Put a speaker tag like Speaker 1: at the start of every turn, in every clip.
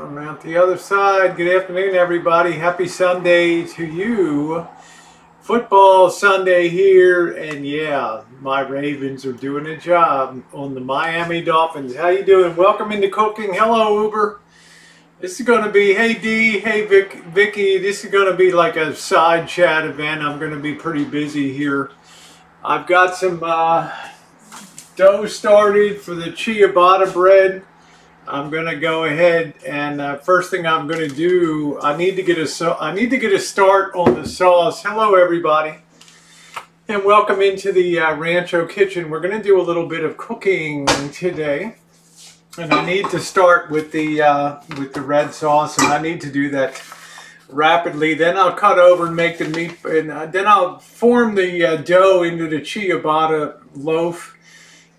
Speaker 1: I'm out the other side. Good afternoon, everybody. Happy Sunday to you. Football Sunday here, and yeah, my Ravens are doing a job on the Miami Dolphins. How you doing? Welcome into cooking. Hello, Uber. This is going to be, hey D, hey Vic, Vicky, this is going to be like a side chat event. I'm going to be pretty busy here. I've got some uh, dough started for the ciabatta bread. I'm to go ahead and uh, first thing I'm to do, I need to get a so I need to get a start on the sauce. Hello everybody. And welcome into the uh, Rancho Kitchen. We're to do a little bit of cooking today. And I need to start with the uh, with the red sauce, and I need to do that rapidly. Then I'll cut over and make the meat, and uh, then I'll form the uh, dough into the ciabatta loaf,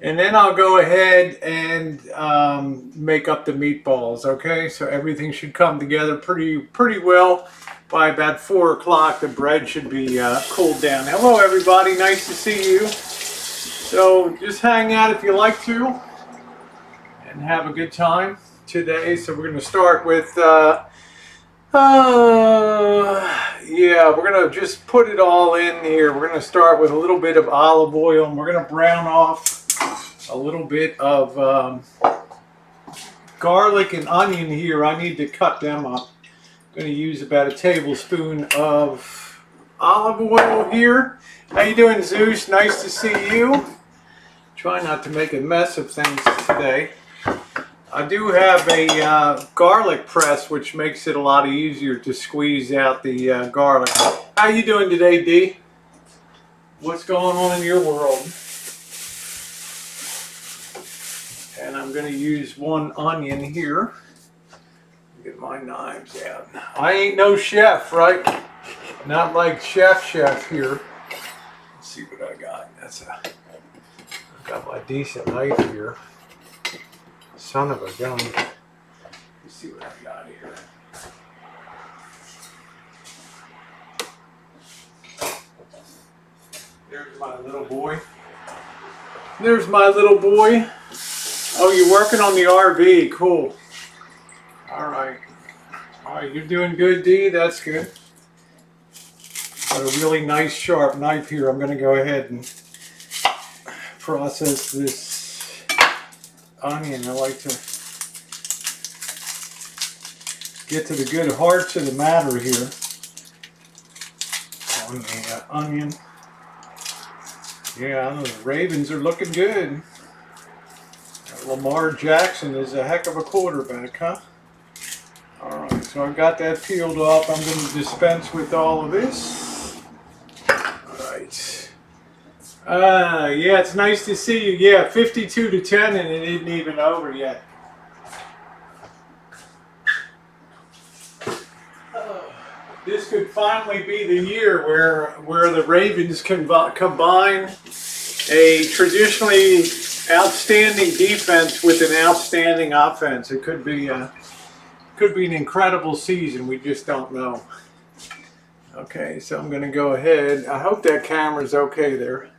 Speaker 1: and then I'll go ahead and um, make up the meatballs. Okay, so everything should come together pretty pretty well. By about four o'clock, the bread should be uh, cooled down. Hello, everybody. Nice to see you. So just hang out if you like to and have a good time today. So we're going to start with, uh, uh, yeah, we're going to just put it all in here. We're going to start with a little bit of olive oil and we're going to brown off a little bit of um, garlic and onion here. I need to cut them up. I'm going to use about a tablespoon of olive oil here. How you doing, Zeus? Nice to see you. Try not to make a mess of things today. I do have a uh, garlic press, which makes it a lot easier to squeeze out the uh, garlic. How you doing today, Dee? What's going on in your world? And I'm going to use one onion here. Get my knives out. I ain't no chef, right? Not like Chef Chef here. Let's see what I got. That's a. I got my decent knife here. Son of a gun. Let's see what I got here. There's my little boy. There's my little boy. Oh, you're working on the RV. Cool. All right. All right, you're doing good, D. That's good. Got a really nice sharp knife here. I'm going to go ahead and process this onion. I like to get to the good hearts of the matter here on the uh, onion. Yeah, the Ravens are looking good. Lamar Jackson is a heck of a quarterback, huh? Alright, so I've got that peeled off. I'm going to dispense with all of this. Alright. Uh, yeah, it's nice to see you. Yeah, 52 to 10 and it isn't even over yet. This could finally be the year where where the Ravens can combine a traditionally outstanding defense with an outstanding offense. It could be a, could be an incredible season. We just don't know. Okay, so I'm going to go ahead. I hope that camera's okay there.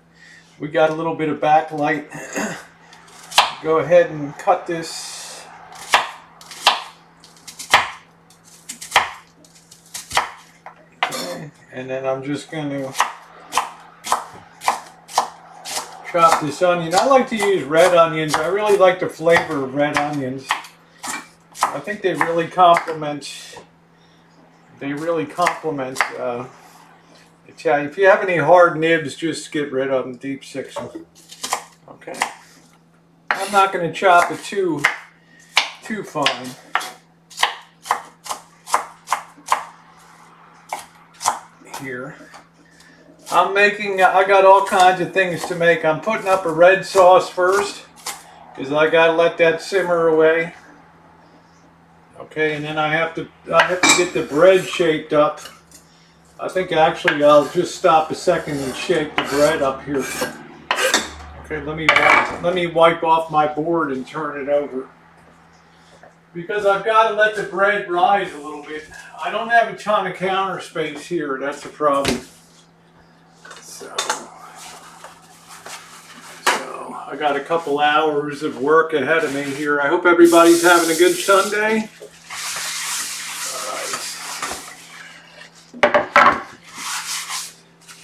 Speaker 1: We got a little bit of backlight. go ahead and cut this. And then I'm just going to chop this onion. I like to use red onions. I really like the flavor of red onions. I think they really complement. They really complement uh, Italian. If you have any hard nibs, just get rid of them. Deep six them. Okay. I'm not going to chop it too too fine. Here. I'm making, I got all kinds of things to make. I'm putting up a red sauce first because I got to let that simmer away. Okay, and then I have to, I have to get the bread shaped up. I think actually I'll just stop a second and shake the bread up here. Okay, let me wipe, let me wipe off my board and turn it over. Because I've got to let the bread rise a little bit. I don't have a ton of counter space here. That's the problem. So, so I got a couple hours of work ahead of me here. I hope everybody's having a good Sunday.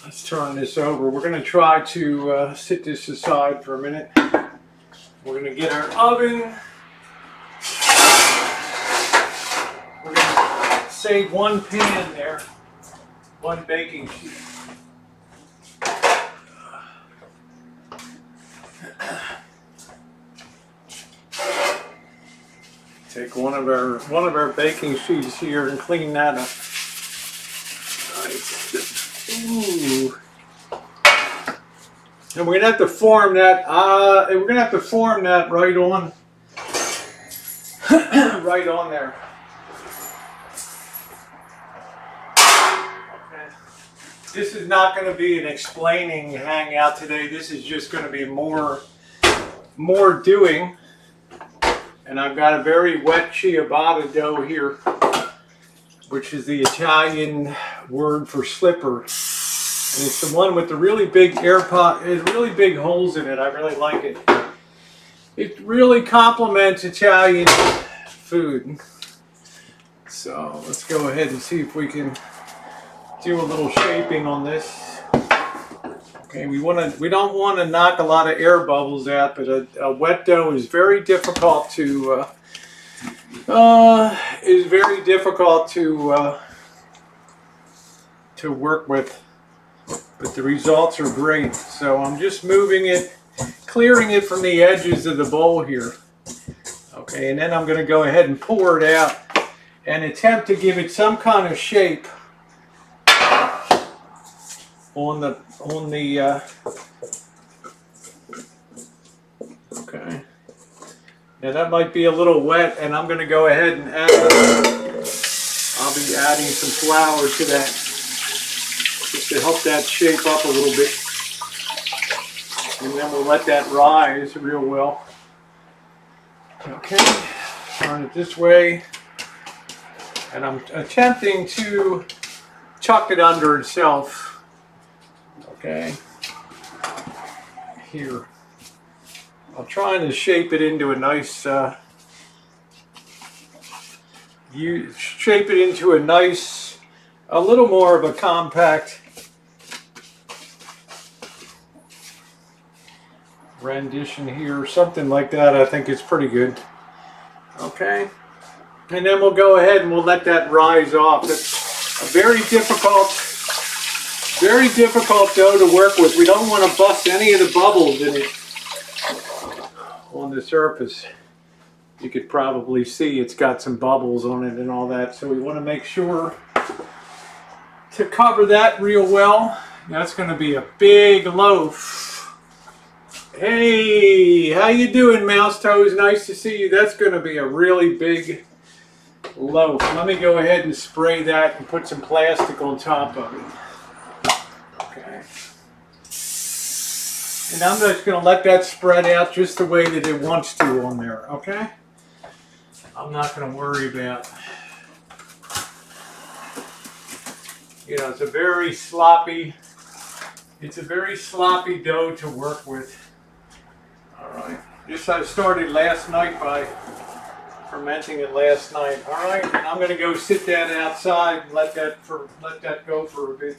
Speaker 1: Let's turn this over. We're going to try to uh, sit this aside for a minute. We're going to get our oven. We're going to save one pan there, one baking sheet. Take one of our one of our baking sheets here and clean that up. Ooh. And we're gonna have to form that. Uh, we're gonna have to form that right on, right on there. This is not going to be an explaining hangout today. This is just going to be more, more doing. And I've got a very wet ciabatta dough here, which is the Italian word for slipper. And it's the one with the really big air pot, it's really big holes in it. I really like it. It really complements Italian food. So let's go ahead and see if we can do a little shaping on this. Okay, we want to we don't want to knock a lot of air bubbles out, but a, a wet dough is very difficult to uh, uh, is very difficult to uh, to work with. But the results are great. So I'm just moving it, clearing it from the edges of the bowl here. Okay, and then I'm going to go ahead and pour it out and attempt to give it some kind of shape on the on the uh, okay. Now that might be a little wet and I'm gonna go ahead and add I'll be adding some flour to that just to help that shape up a little bit. And then we'll let that rise real well. Okay turn it this way. And I'm attempting to tuck it under itself Okay. Here. I'm trying to shape it into a nice, uh, you shape it into a nice, a little more of a compact rendition here, something like that. I think it's pretty good. Okay. And then we'll go ahead and we'll let that rise off. It's a very difficult very difficult dough to work with. We don't want to bust any of the bubbles in it on the surface. You could probably see it's got some bubbles on it and all that. So we want to make sure to cover that real well. That's going to be a big loaf. Hey, how you doing, Mouse Toes? Nice to see you. That's going to be a really big loaf. Let me go ahead and spray that and put some plastic on top of it. And I'm just going to let that spread out just the way that it wants to on there, okay? I'm not going to worry about, you know, it's a very sloppy, it's a very sloppy dough to work with. All right. Just I started last night by fermenting it last night. All right, and I'm going to go sit that outside and let that for let that go for a bit.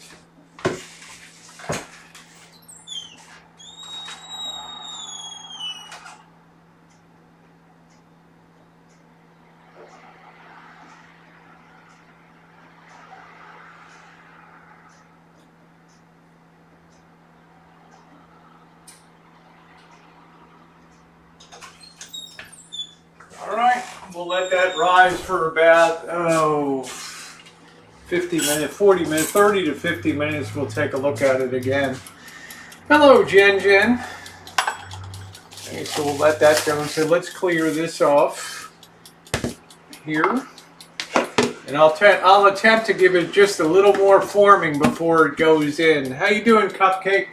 Speaker 1: We'll let that rise for about, oh, 50 minutes, 40 minutes, 30 to 50 minutes. We'll take a look at it again. Hello, Jen Jen. Okay, so we'll let that go. So let's clear this off here. And I'll, I'll attempt to give it just a little more forming before it goes in. How you doing, Cupcake?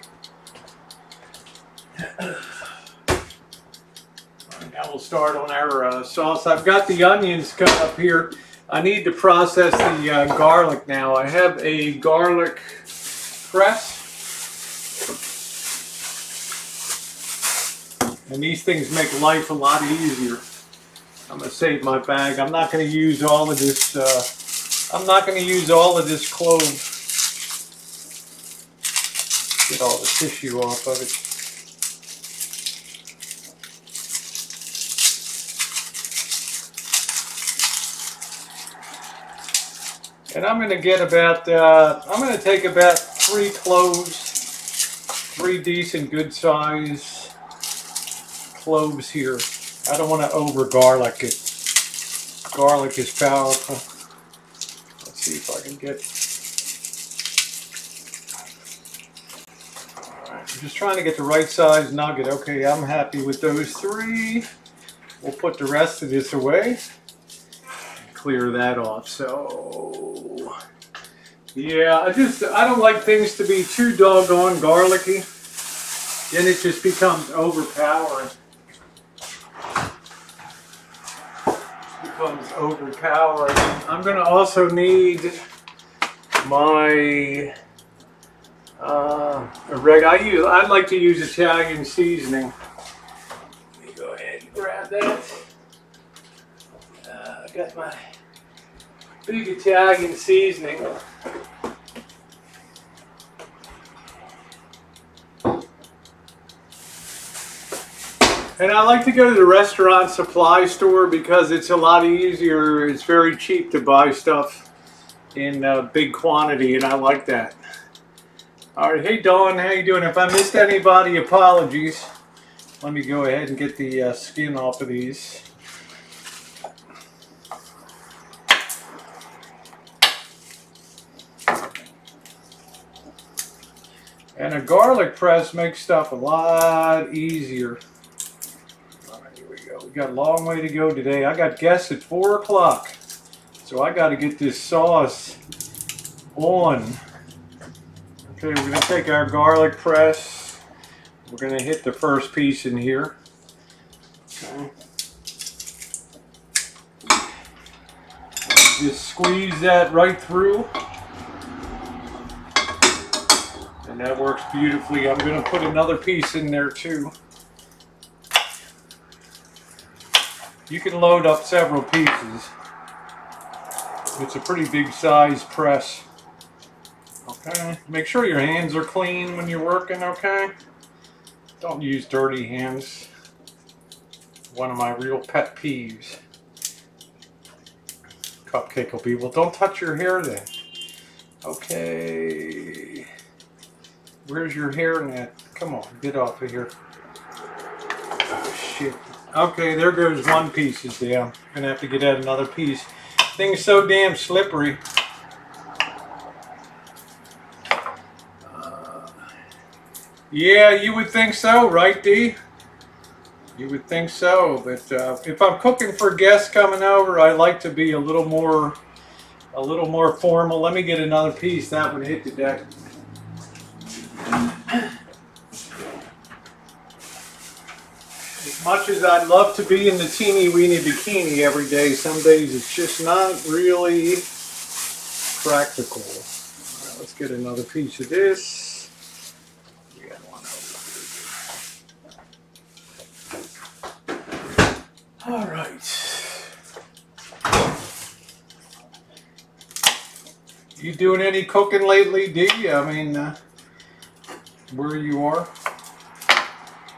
Speaker 1: now we'll start on sauce. I've got the onions cut up here. I need to process the uh, garlic now. I have a garlic press. And these things make life a lot easier. I'm going to save my bag. I'm not going to use all of this, uh, I'm not going to use all of this clove. Get all the tissue off of it. And I'm going to get about, uh, I'm going to take about three cloves, three decent good size cloves here. I don't want to over garlic it. Garlic is powerful. Let's see if I can get. I'm just trying to get the right size nugget. Okay, I'm happy with those three. We'll put the rest of this away. Clear that off. So, yeah, I just, I don't like things to be too doggone garlicky. Then it just becomes overpowering. becomes overpowering. I'm going to also need my uh, reg. I use. I'd like to use Italian seasoning. Let me go ahead and grab that. Uh, got my big Italian seasoning. And I like to go to the restaurant supply store because it's a lot easier. It's very cheap to buy stuff in uh, big quantity, and I like that. All right, hey Dawn, how you doing? If I missed anybody, apologies. Let me go ahead and get the uh, skin off of these. And a garlic press makes stuff a lot easier All right, here we go. We got a long way to go today. I got guests at 4 o'clock. So I got to get this sauce on. Okay, we're going to take our garlic press. We're going to hit the first piece in here. Okay. Just squeeze that right through. And that works beautifully. I'm going to put another piece in there too. You can load up several pieces. It's a pretty big size press. Okay, make sure your hands are clean when you're working, okay? Don't use dirty hands. One of my real pet peeves. Cupcake will be, well don't touch your hair then. Okay. Where's your hair net? Come on, get off of here. Oh, shit. Okay, there goes one piece is down. Gonna have to get out another piece. Thing's so damn slippery. Uh, yeah, you would think so, right, D? You would think so, but uh, if I'm cooking for guests coming over, I like to be a little more, a little more formal. Let me get another piece. That would hit the deck. Much as I'd love to be in the teeny weeny bikini every day, some days it's just not really practical. Right, let's get another piece of this. All right. You doing any cooking lately, D? I mean, uh, where you are?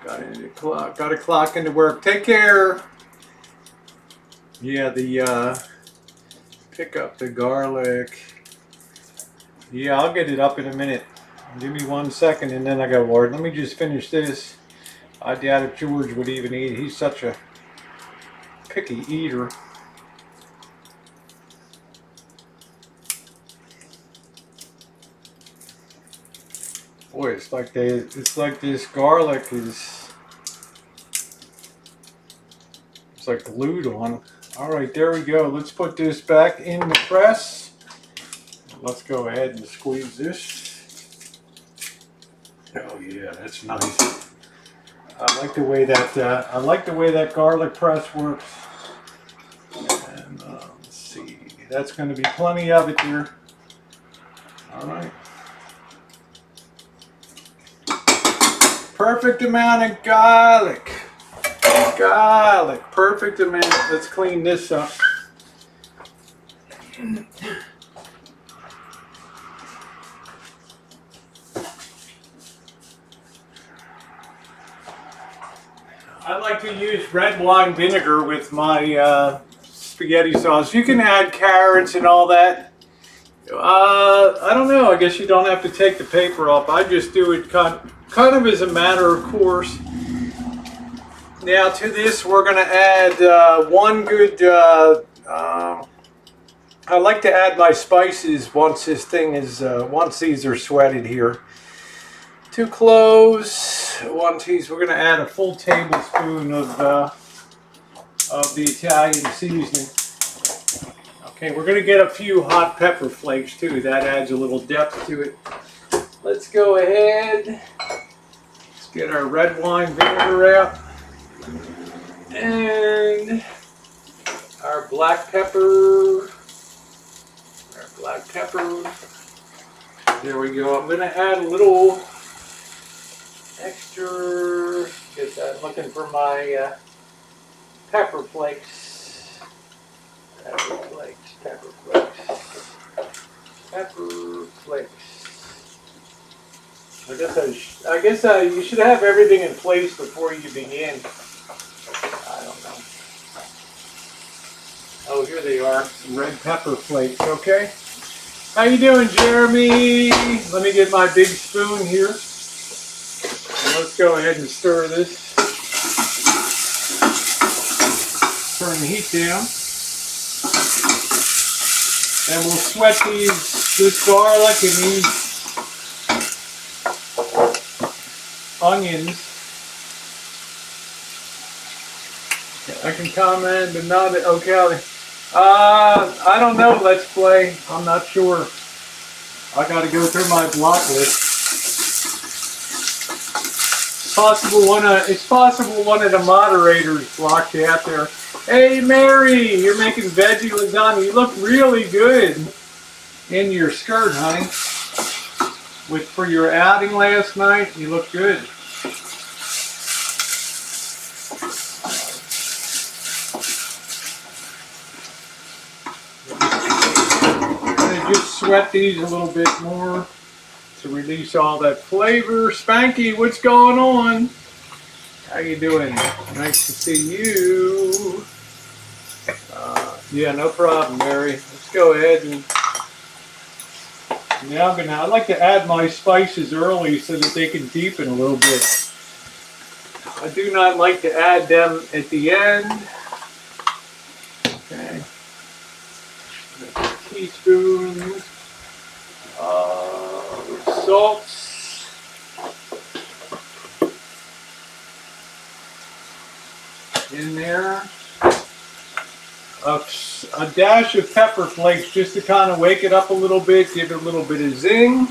Speaker 1: Got a clock. Got a clock into work. Take care. Yeah, the uh, pick up the garlic. Yeah, I'll get it up in a minute. Give me one second, and then I got word. Let me just finish this. I doubt if George would even eat. He's such a picky eater. Boy, it's like they, it's like this garlic is Like glued on. All right, there we go. Let's put this back in the press. Let's go ahead and squeeze this. Oh yeah, that's nice. I like the way that uh, I like the way that garlic press works. And uh, let's see, that's going to be plenty of it here. All right. Perfect amount of garlic garlic. Perfect amount. Let's clean this up. I like to use red wine vinegar with my uh, spaghetti sauce. You can add carrots and all that. Uh, I don't know. I guess you don't have to take the paper off. I just do it kind, kind of as a matter of course. Now to this, we're going to add uh, one good. Uh, uh, I like to add my spices once this thing is uh, once these are sweated here. Two cloves, one teaspoon. We're going to add a full tablespoon of uh, of the Italian seasoning. Okay, we're going to get a few hot pepper flakes too. That adds a little depth to it. Let's go ahead. Let's get our red wine vinegar out. And our black pepper. Our black pepper. There we go. I'm going to add a little extra. Get that. looking for my uh, pepper flakes. Pepper flakes. Pepper flakes. Pepper flakes. I guess I, I guess uh, you should have everything in place before you begin. I don't know. Oh, here they are, some red pepper flakes. Okay. How you doing, Jeremy? Let me get my big spoon here. And let's go ahead and stir this. Turn the heat down. And we'll sweat these, this garlic and these onions. I can comment, but not okay. Uh, I don't know. Let's play. I'm not sure. I got to go through my block list. Possible one. Of, it's possible one of the moderators blocked you out there. Hey, Mary, you're making veggie lasagna. You look really good in your skirt, honey. With for your outing last night, you look good. just sweat these a little bit more to release all that flavor. Spanky, what's going on? How you doing? Nice to see you. Uh, yeah, no problem, Mary. Let's go ahead and now I'm gonna. I like to add my spices early so that they can deepen a little bit. I do not like to add them at the end. Okay. A teaspoon of salt. In there. A, a, dash of pepper flakes just to kind of wake it up a little bit, give it a little bit of zing.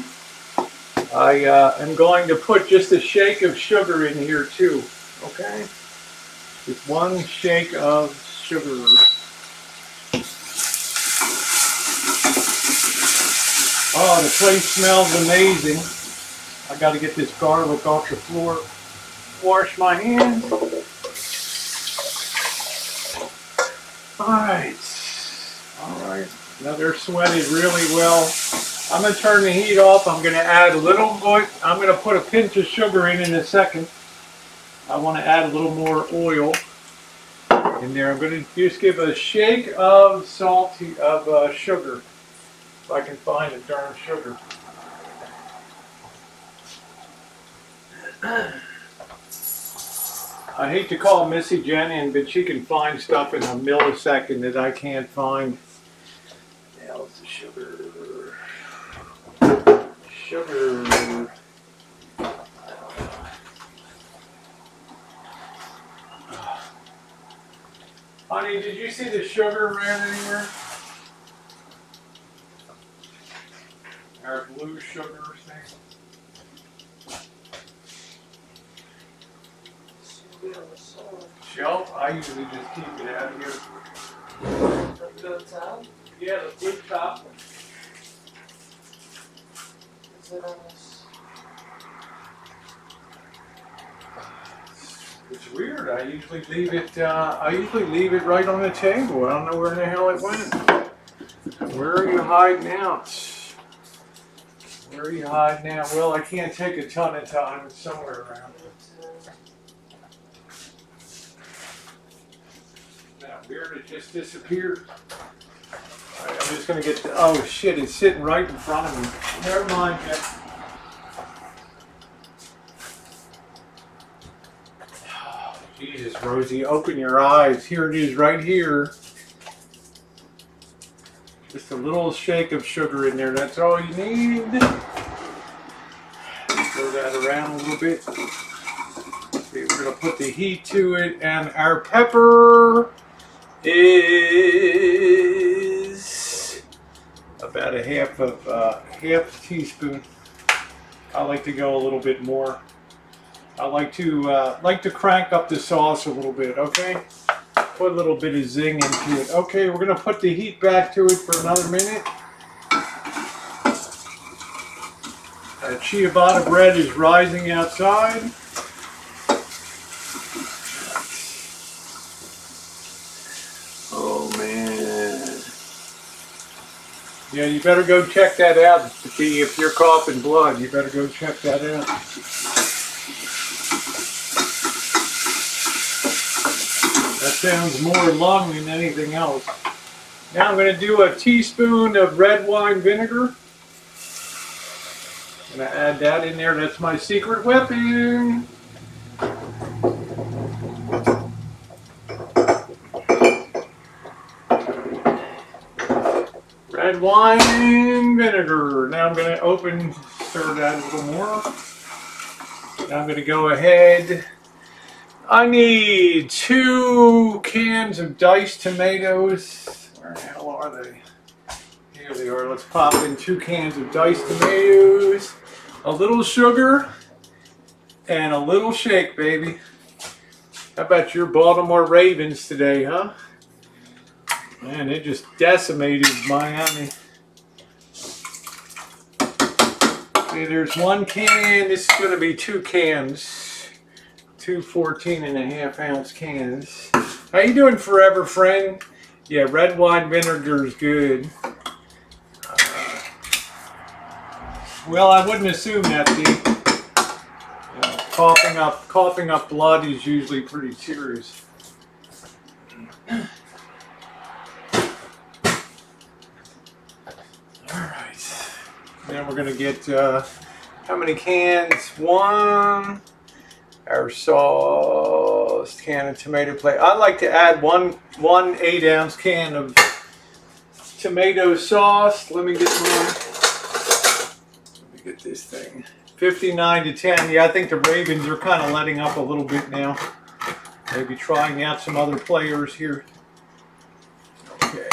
Speaker 1: I uh, am going to put just a shake of sugar in here too, okay? Just one shake of sugar. Oh, the place smells amazing. I got to get this garlic off the floor. Wash my hands. All right. All right. Now they're sweated really well. I'm going to turn the heat off. I'm going to add a little. I'm going to put a pinch of sugar in in a second. I want to add a little more oil in there. I'm going to just give a shake of salty of uh, sugar. If I can find a darn sugar. I hate to call Missy Jenny, but she can find stuff in a millisecond that I can't find. How's the sugar? Sugar. Honey, did you see the sugar around anywhere? Our blue sugar thing? Shelf, I usually just keep it out of here.
Speaker 2: The blue top?
Speaker 1: Yeah, the blue top one.
Speaker 2: Is it on this?
Speaker 1: It's weird. I usually leave it. Uh, I usually leave it right on the table. I don't know where the hell it went. Where are you hiding out? You hiding out? Well, I can't take a ton of time. It's somewhere around. My beard just disappeared. Right, I'm just gonna get the, oh shit, it's sitting right in front of me. Never mind, Jeff. Jesus, Rosie, open your eyes. Here it is right here. Just a little shake of sugar in there. That's all you need. Throw that around a little bit. See, we're going to put the heat to it. And our pepper is about a half of uh, half a teaspoon. I like to go a little bit more. I like to uh, like to crank up the sauce a little bit, okay? Put a little bit of zing into it. Okay, we're gonna put the heat back to it for another minute. That ciabatta bread is rising outside. Oh man. Yeah, you better go check that out. If you're coughing blood, you better go check that out. Sounds more lung than anything else. Now I'm going to do a teaspoon of red wine vinegar. I'm going to add that in there. That's my secret weapon. Red wine vinegar. Now I'm going to open, stir that a little more. Now I'm going to go ahead. I need two cans of diced tomatoes. Where the hell are they? Here they are. Let's pop in two cans of diced tomatoes, a little sugar, and a little shake, baby. How about your Baltimore Ravens today, huh? Man, it just decimated Miami. See, there's one can. This is going to be two cans. Two 14 and a half ounce cans. How you doing, forever friend? Yeah, red wine vinegar is good. Uh, well, I wouldn't assume that. You know, coughing up, coughing up blood is usually pretty serious. All right. Then we're gonna get uh, how many cans? One. Our sauce can of tomato plate. I like to add one one eight ounce can of tomato sauce. Let me get my. Let me get this thing. 59 to 10. Yeah, I think the Ravens are kind of letting up a little bit now. Maybe trying out some other players here. Okay.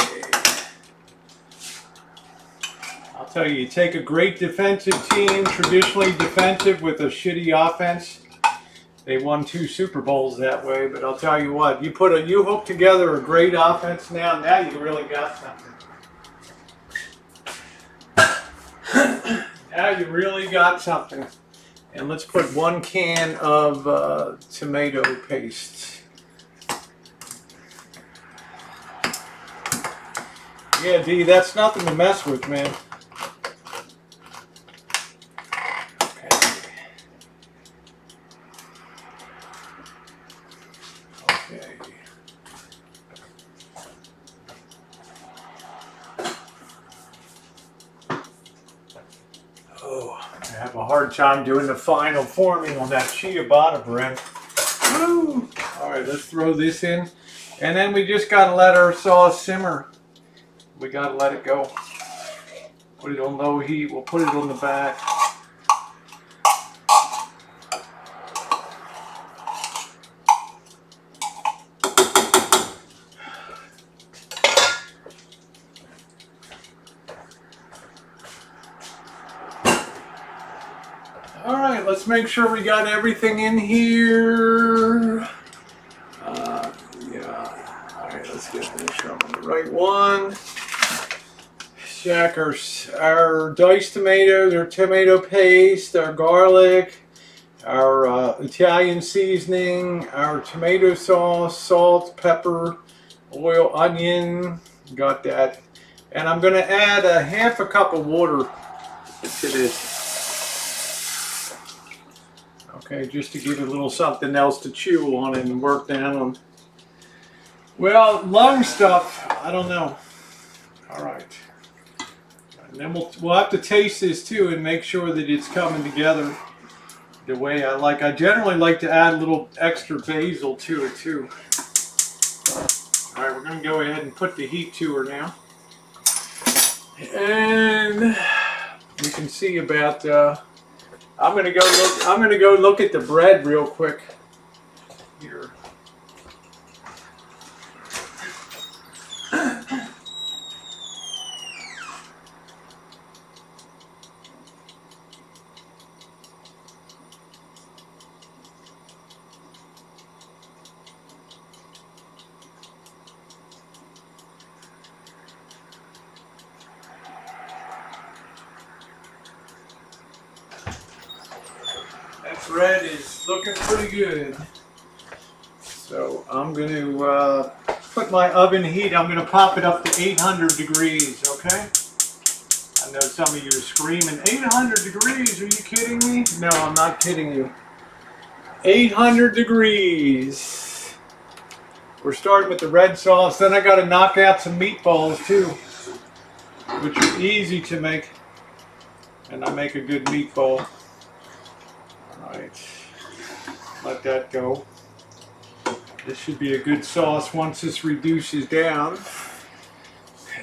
Speaker 1: I'll tell you, you take a great defensive team, traditionally defensive with a shitty offense. They won two Super Bowls that way, but I'll tell you what, you put a you hook together a great offense now, now you really got something. now you really got something. And let's put one can of uh, tomato paste. Yeah, D, that's nothing to mess with, man. Okay. Okay. Oh, I have a hard time doing the final forming on that ciabatta bread. Woo! All right, let's throw this in. And then we just got to let our sauce simmer. We got to let it go. Put it on low heat. We'll put it on the back. All right, let's make sure we got everything in here. Uh, yeah. All right, let's get this from the right one. Jack, our, our diced tomatoes, our tomato paste, our garlic, our uh, Italian seasoning, our tomato sauce, salt, pepper, oil, onion. Got that. And I'm going to add a half a cup of water to this. Okay, just to give it a little something else to chew on and work down on. Well, lung stuff, I don't know. All right. And then we'll, we'll have to taste this too and make sure that it's coming together the way I like. I generally like to add a little extra basil to it too. All right, we're going to go ahead and put the heat to her now. And we can see about, uh, I'm to go look, I'm to go look at the bread real quick here. That bread is looking pretty good. So I'm going to uh, put my oven heat, I'm going to pop it up to 800 degrees, okay? I know some of you are screaming, 800 degrees, are you kidding me? No, I'm not kidding you. 800 degrees. We're starting with the red sauce, then I got to knock out some meatballs too, which are easy to make. And I make a good meatball. Alright, let that go. This should be a good sauce once this reduces down.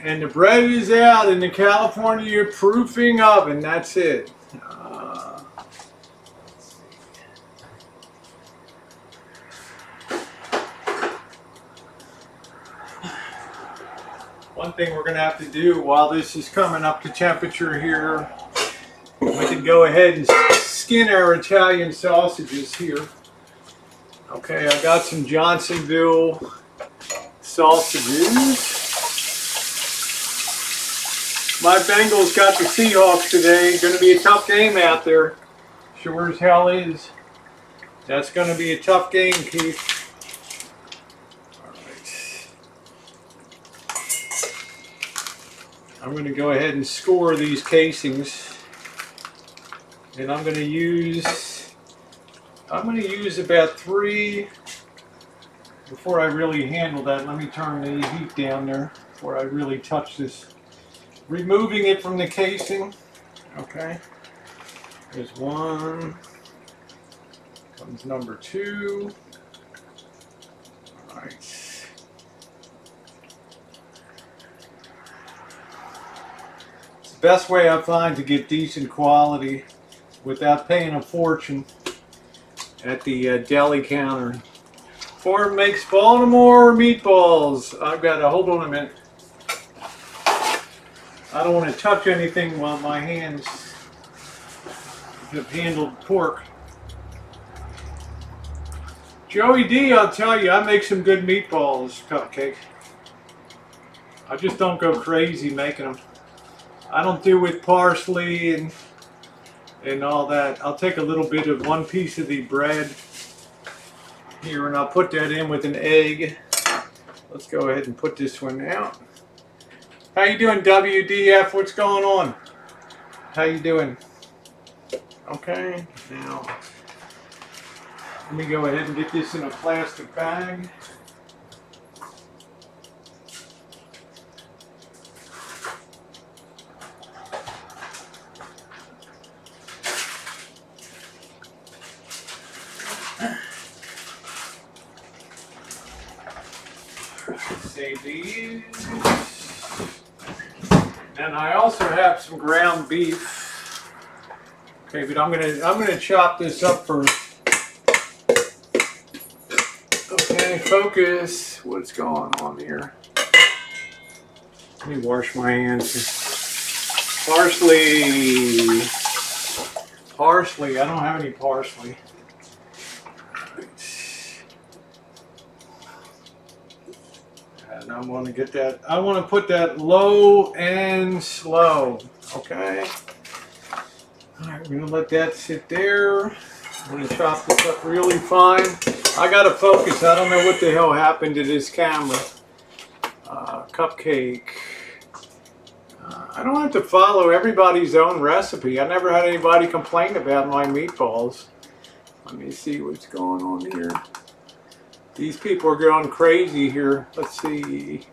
Speaker 1: And the bread is out in the California proofing oven. That's it. Uh. One thing we're going to have to do while this is coming up to temperature here, we can go ahead and skin our Italian sausages here. Okay, I got some Johnsonville sausages. My Bengals got the Seahawks today. Going to be a tough game out there. Sure as hell is. That's going to be a tough game, Keith. I'm going to go ahead and score these casings. And I'm going to use, I'm going to use about three, before I really handle that, let me turn the heat down there before I really touch this. Removing it from the casing, okay. There's one, comes number two. All right. It's the best way I find to get decent quality without paying a fortune at the uh, deli counter. Ford makes Baltimore meatballs. I've got to hold on a minute. I don't want to touch anything while my hands have handled pork. Joey D, I'll tell you, I make some good meatballs, cupcake. I just don't go crazy making them. I don't do with parsley and and all that. I'll take a little bit of one piece of the bread here and I'll put that in with an egg. Let's go ahead and put this one out. How you doing WDF? What's going on? How you doing? Okay, now let me go ahead and get this in a plastic bag. Save these. And I also have some ground beef. Okay, but I'm gonna I'm gonna chop this up first. Okay, focus. What's going on here? Let me wash my hands. Parsley. Parsley. I don't have any parsley. I want to get that, I want to put that low and slow. Okay. All right, we're to let that sit there. I'm to chop this up really fine. I got to focus. I don't know what the hell happened to this camera. Uh, cupcake. Uh, I don't have to follow everybody's own recipe. I never had anybody complain about my meatballs. Let me see what's going on here. These people are going crazy here. Let's see.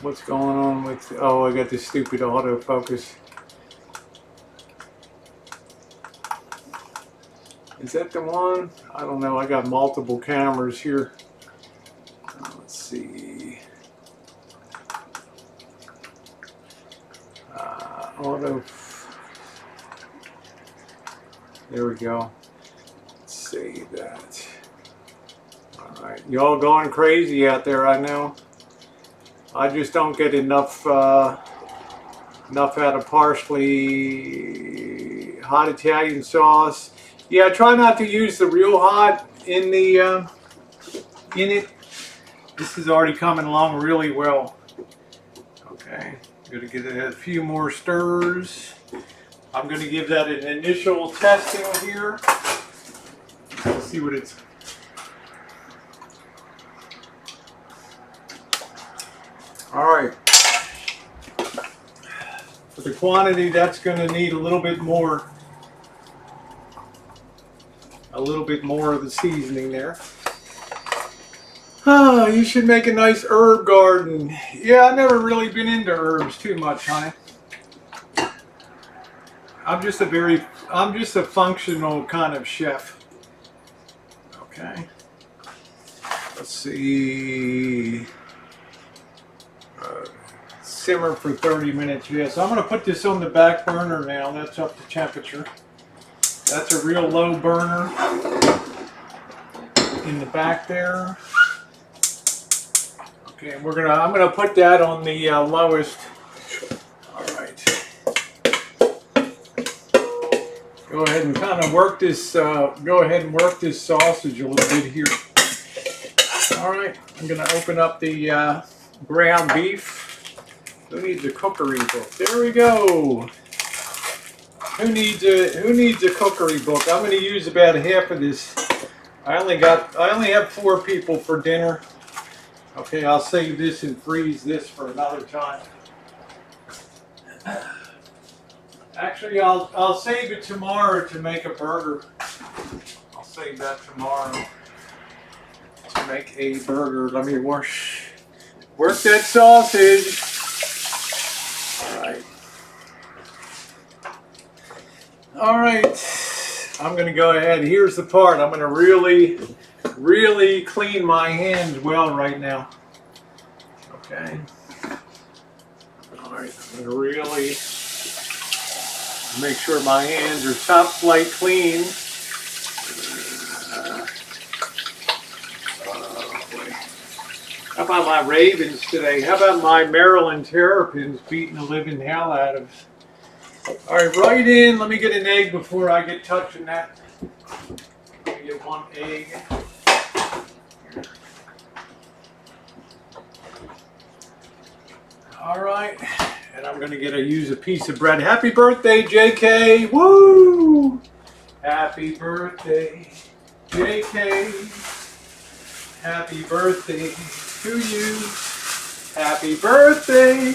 Speaker 1: What's going on with, oh, I got this stupid autofocus. Is that the one? I don't know. I got multiple cameras here. Uh, let's see. Uh, auto. There we go. Y'all going crazy out there. I know. I just don't get enough. Uh, enough out of parsley, hot Italian sauce. Yeah, I try not to use the real hot in the uh, in it. This is already coming along really well. Okay, I'm gonna get a few more stirs. I'm gonna give that an initial testing here. Let's see what it's. All right. For the quantity, that's gonna need a little bit more a little bit more of the seasoning there. Oh, you should make a nice herb garden. Yeah, I've never really been into herbs too much, honey. I'm just a very, I'm just a functional kind of chef. Okay. Let's see. Simmer for 30 minutes. Yes, I'm going to put this on the back burner now. That's up to temperature. That's a real low burner in the back there. Okay, we're gonna. I'm gonna put that on the uh, lowest. All right. Go ahead and kind of work this. Uh, go ahead and work this sausage a little bit here. All right. I'm gonna open up the uh, ground beef. Who needs a cookery book? There we go. Who needs a Who needs a cookery book? I'm going to use about half of this. I only got I only have four people for dinner. Okay, I'll save this and freeze this for another time. Actually, I'll I'll save it tomorrow to make a burger. I'll save that tomorrow to make a burger. Let me wash work that sausage. All right. All right, I'm gonna go ahead. Here's the part. I'm gonna really, really clean my hands well right now. Okay. All right, I'm gonna really make sure my hands are top flight clean. How about my Ravens today? How about my Maryland Terrapins beating the living hell out of all right, right in. Let me get an egg before I get touching that. Let me get one egg. All right, and I'm gonna get a use a piece of bread. Happy birthday, JK! Woo! Happy birthday, JK! Happy birthday to you. Happy birthday,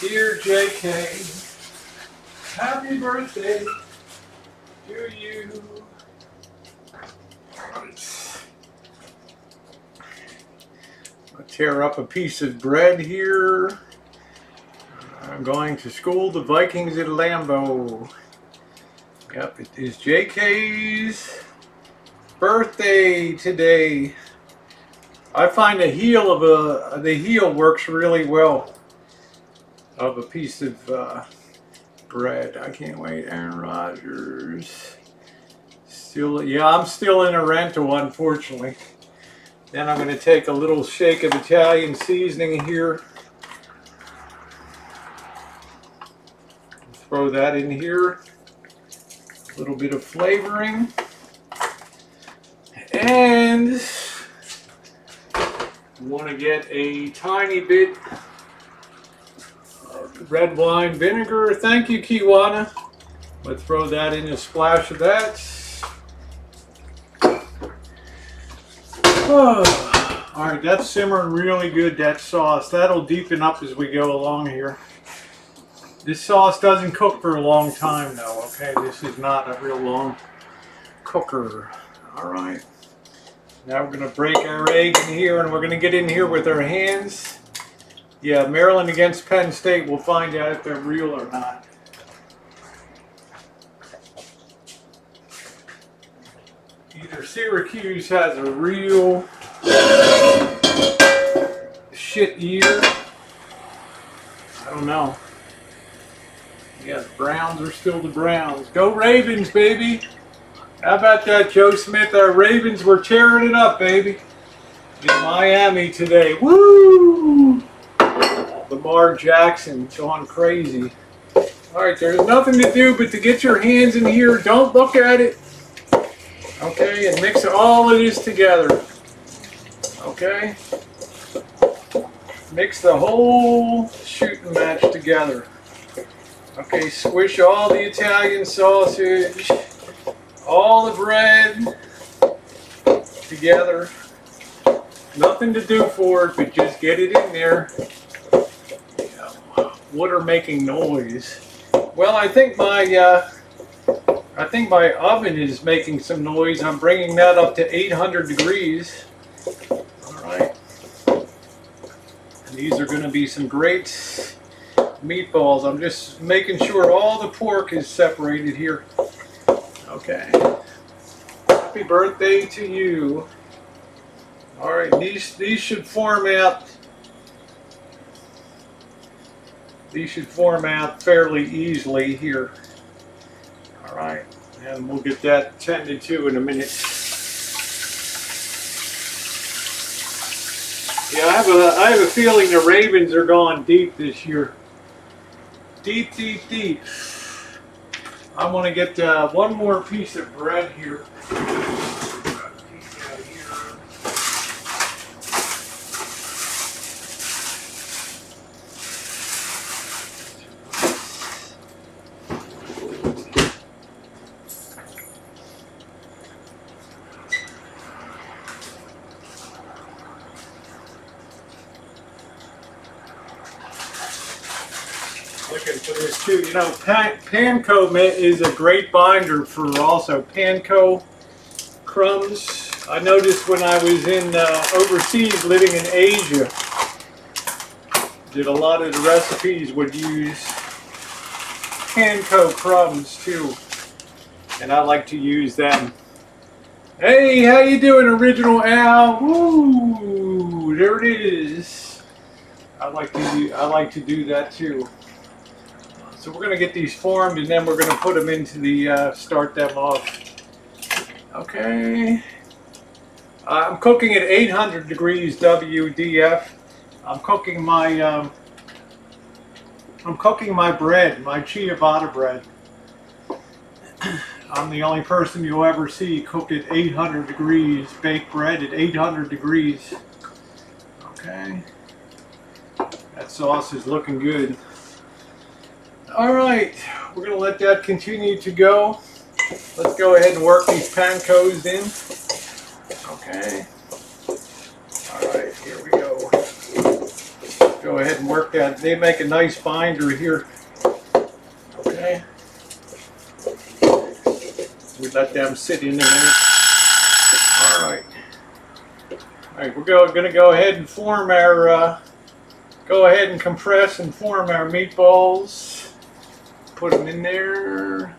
Speaker 1: dear JK. Happy birthday to you. I'll tear up a piece of bread here. I'm going to school the Vikings at Lambeau. Yep, it is JK's birthday today. I find the heel of a the heel works really well of a piece of uh, bread. I can't wait. Aaron Rodgers. Still, yeah, I'm still in a rental, unfortunately. Then I'm going to take a little shake of Italian seasoning here. Throw that in here. A little bit of flavoring. And want to get a tiny bit red wine vinegar. Thank you, Kiwana. Let's throw that in a splash of that. Oh, all right, that's simmering really good, that sauce. That'll deepen up as we go along here. This sauce doesn't cook for a long time, though, okay? This is not a real long cooker. All right. Now we're going to break our egg in here and we're going to get in here with our hands. Yeah, Maryland against Penn State. We'll find out if they're real or not. Either Syracuse has a real shit year. I don't know. Yeah, the Browns are still the Browns. Go Ravens, baby! How about that, Joe Smith? Our Ravens were tearing it up, baby. In Miami today. Woo! Lamar Jackson going crazy. All right, there's nothing to do but to get your hands in here. Don't look at it. Okay, and mix all of this together. Okay? Mix the whole shooting match together. Okay, squish all the Italian sausage, all the bread together. Nothing to do for it, but just get it in there. Water making noise. Well, I think my uh, I think my oven is making some noise. I'm bringing that up to 800 degrees. All right. And these are going to be some great meatballs. I'm just making sure all the pork is separated here. Okay. Happy birthday to you. All right, these these should form. These should form out fairly easily here. All right, and we'll get that tended to in a minute. Yeah, I have a I have a feeling the Ravens are going deep this year. Deep, deep, deep. I want to get uh, one more piece of bread here. looking for this too. You know, pan, panko is a great binder for also panko crumbs. I noticed when I was in uh, overseas living in Asia, did a lot of the recipes would use panko crumbs too, and I like to use them. Hey, how you doing, Original Al? Woo, there it is. I like to do, I like to do that too. So we're going to get these formed and then we're going to put them into the, uh, start them off. Okay. Uh, I'm cooking at 800 degrees WDF. I'm cooking my, um, I'm cooking my bread, my ciabatta bread. I'm the only person you'll ever see cook at 800 degrees, bake bread at 800 degrees. Okay. That sauce is looking good. All right, we're to let that continue to go. Let's go ahead and work these pankos in. Okay. All right, here we go. Go ahead and work that. They make a nice binder here. Okay. We let them sit in a minute. All right. All right, we're going to go ahead and form our, uh, go ahead and compress and form our meatballs. Put them in there.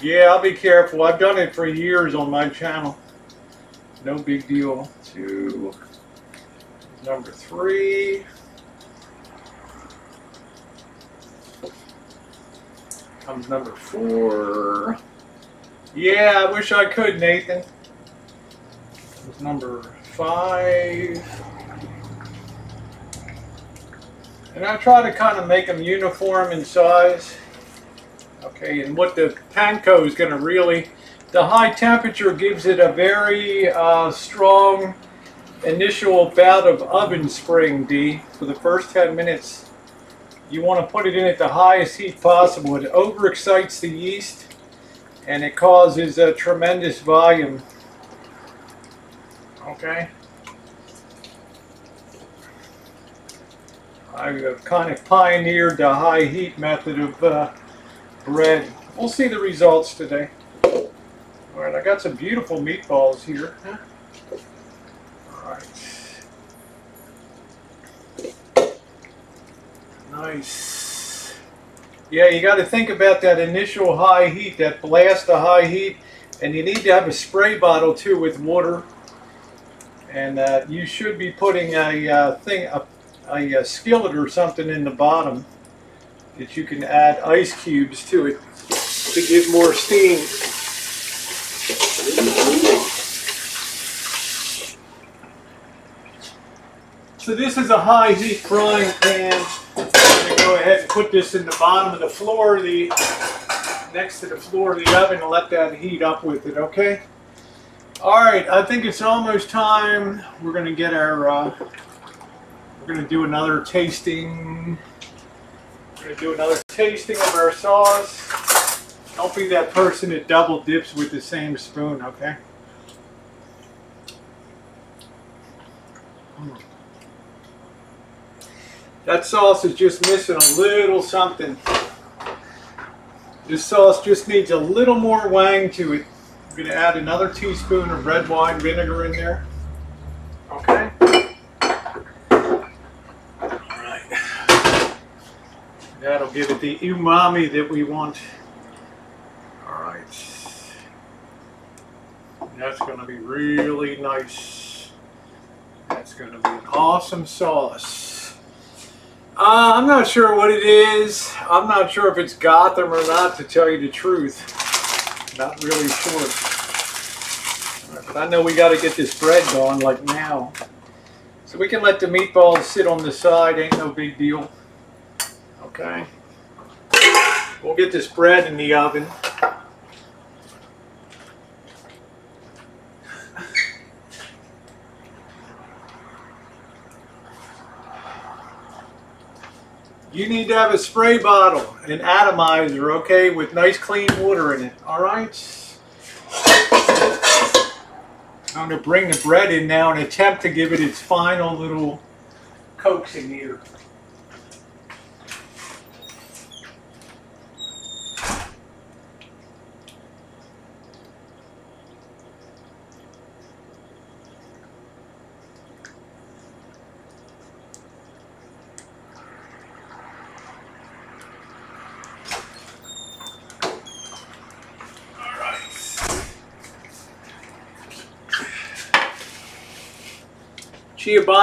Speaker 1: Yeah, I'll be careful. I've done it for years on my channel. No big deal. Two. Number three. Comes number four. Yeah, I wish I could, Nathan. Number five. And I try to kind of make them uniform in size. Okay, and what the panko is going to really, the high temperature gives it a very uh, strong initial bout of oven spring, D. For the first 10 minutes, you want to put it in at the highest heat possible. It overexcites the yeast and it causes a tremendous volume. Okay. I've kind of pioneered the high heat method of uh, bread. We'll see the results today. All right, I got some beautiful meatballs here. All right. Nice. Yeah, you got to think about that initial high heat, that blast of high heat, and you need to have a spray bottle too with water. And uh, you should be putting a uh, thing, a, a, a skillet or something in the bottom that you can add ice cubes to it to get more steam. So this is a high heat frying pan. I'm going to go ahead and put this in the bottom of the floor, the next to the floor of the oven, and let that heat up with it. Okay. All right. I think it's almost time. We're going to get our. Uh, we're going to do another tasting. We're going to do another tasting of our sauce. Don't be that person that double dips with the same spoon. Okay. Mm. That sauce is just missing a little something. This sauce just needs a little more wang to it. I'm going to add another teaspoon of red wine vinegar in there. Okay. Alright. That'll give it the umami that we want. Alright. That's going to be really nice. That's going to be an awesome sauce. Uh, I'm not sure what it is. I'm not sure if it's Gotham or not, to tell you the truth. Not really sure. But I know we got to get this bread going, like now. So we can let the meatballs sit on the side, ain't no big deal. Okay. We'll get this bread in the oven. You need to have a spray bottle, an atomizer, okay, with nice clean water in it, all right? I'm going to bring the bread in now and attempt to give it its final little coaxing here.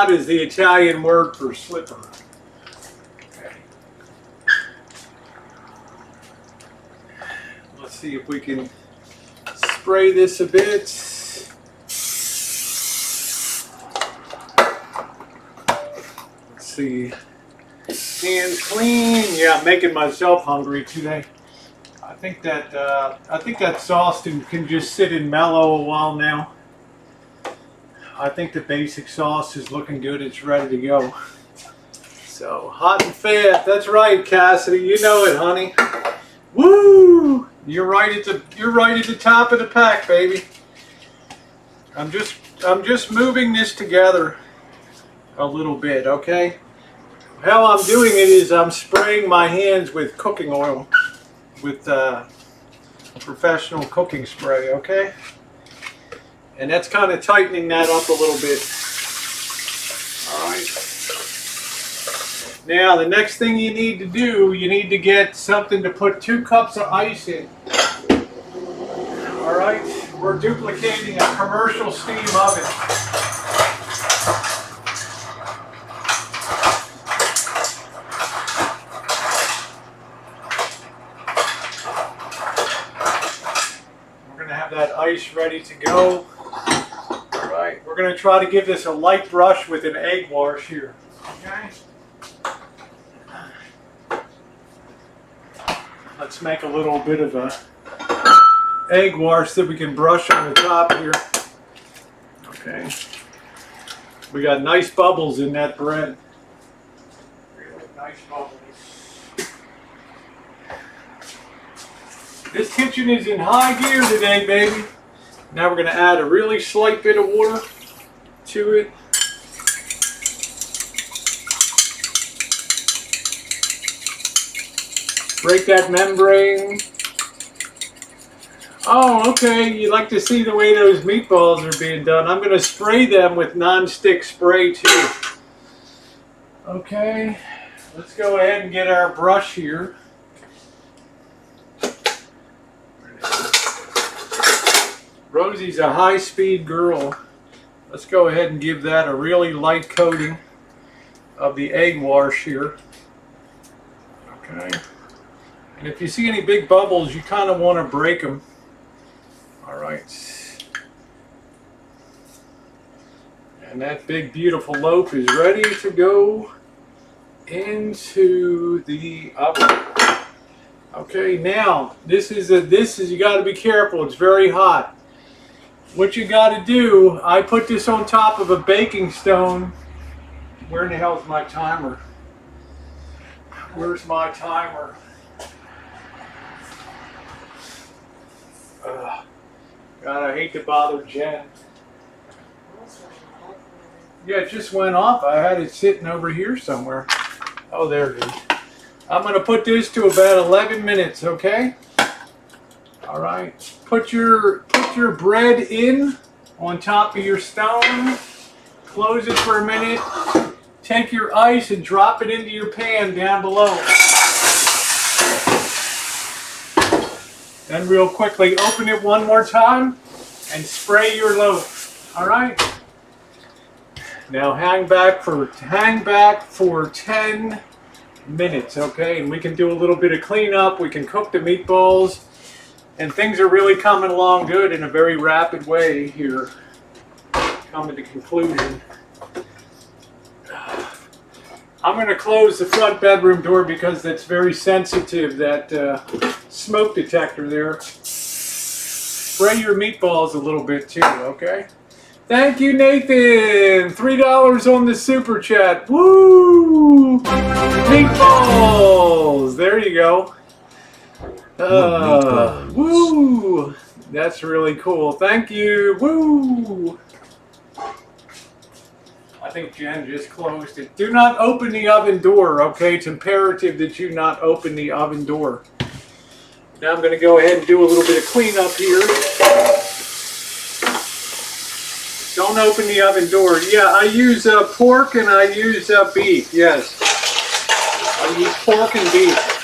Speaker 1: Is the Italian word for slipper. Let's see if we can spray this a bit. Let's see. Hands clean. Yeah, I'm making myself hungry today. I think that uh, I think that sauce can just sit and mellow a while now. I think the basic sauce is looking good. It's ready to go. So hot and fat. That's right, Cassidy. You know it, honey. Woo! You're right at the you're right at the top of the pack, baby. I'm just I'm just moving this together a little bit, okay? How I'm doing it is I'm spraying my hands with cooking oil with uh, professional cooking spray, okay? And that's kind of tightening that up a little bit. All right. Now, the next thing you need to do, you need to get something to put two cups of ice in. All right. We're duplicating a commercial steam oven. We're going to have that ice ready to go we're going to try to give this a light brush with an egg wash here. Okay? Let's make a little bit of a egg wash that we can brush on the top here. Okay. We got nice bubbles in that bread. Really nice bubbles. This kitchen is in high gear today, baby. Now we're going to add a really slight bit of water to it. Break that membrane. Oh, okay. You like to see the way those meatballs are being done. I'm going to spray them with non-stick spray too. Okay, let's go ahead and get our brush here. Rosie's a high-speed girl. Let's go ahead and give that a really light coating of the egg wash here. Okay. And if you see any big bubbles, you kind of want to break them. All right. And that big beautiful loaf is ready to go into the oven. Okay, now this is a this is you got to be careful. It's very hot. What you got to do, I put this on top of a baking stone. Where in the hell's my timer? Where's my timer? Ugh. God, I hate to bother Jen. Yeah, it just went off. I had it sitting over here somewhere. Oh, there it is. I'm going to put this to about 11 minutes, okay? All right. Put your put your bread in on top of your stone. Close it for a minute. Take your ice and drop it into your pan down below. Then real quickly, open it one more time and spray your loaf. All right. Now hang back for hang back for 10 minutes, okay? And we can do a little bit of cleanup. We can cook the meatballs, and things are really coming along good in a very rapid way here. Coming to conclusion. I'm going to close the front bedroom door because that's very sensitive, that uh, smoke detector there. Spray your meatballs a little bit too, okay? Thank you, Nathan. Three dollars on the super chat. Woo! Meatballs. There you go. Uh, woo! That's really cool. Thank you. Woo! I think Jen just closed it. Do not open the oven door, okay? It's imperative that you not open the oven door. Now I'm going to go ahead and do a little bit of cleanup here. Don't open the oven door. Yeah, I use uh, pork and I use uh, beef, yes. I use pork and beef.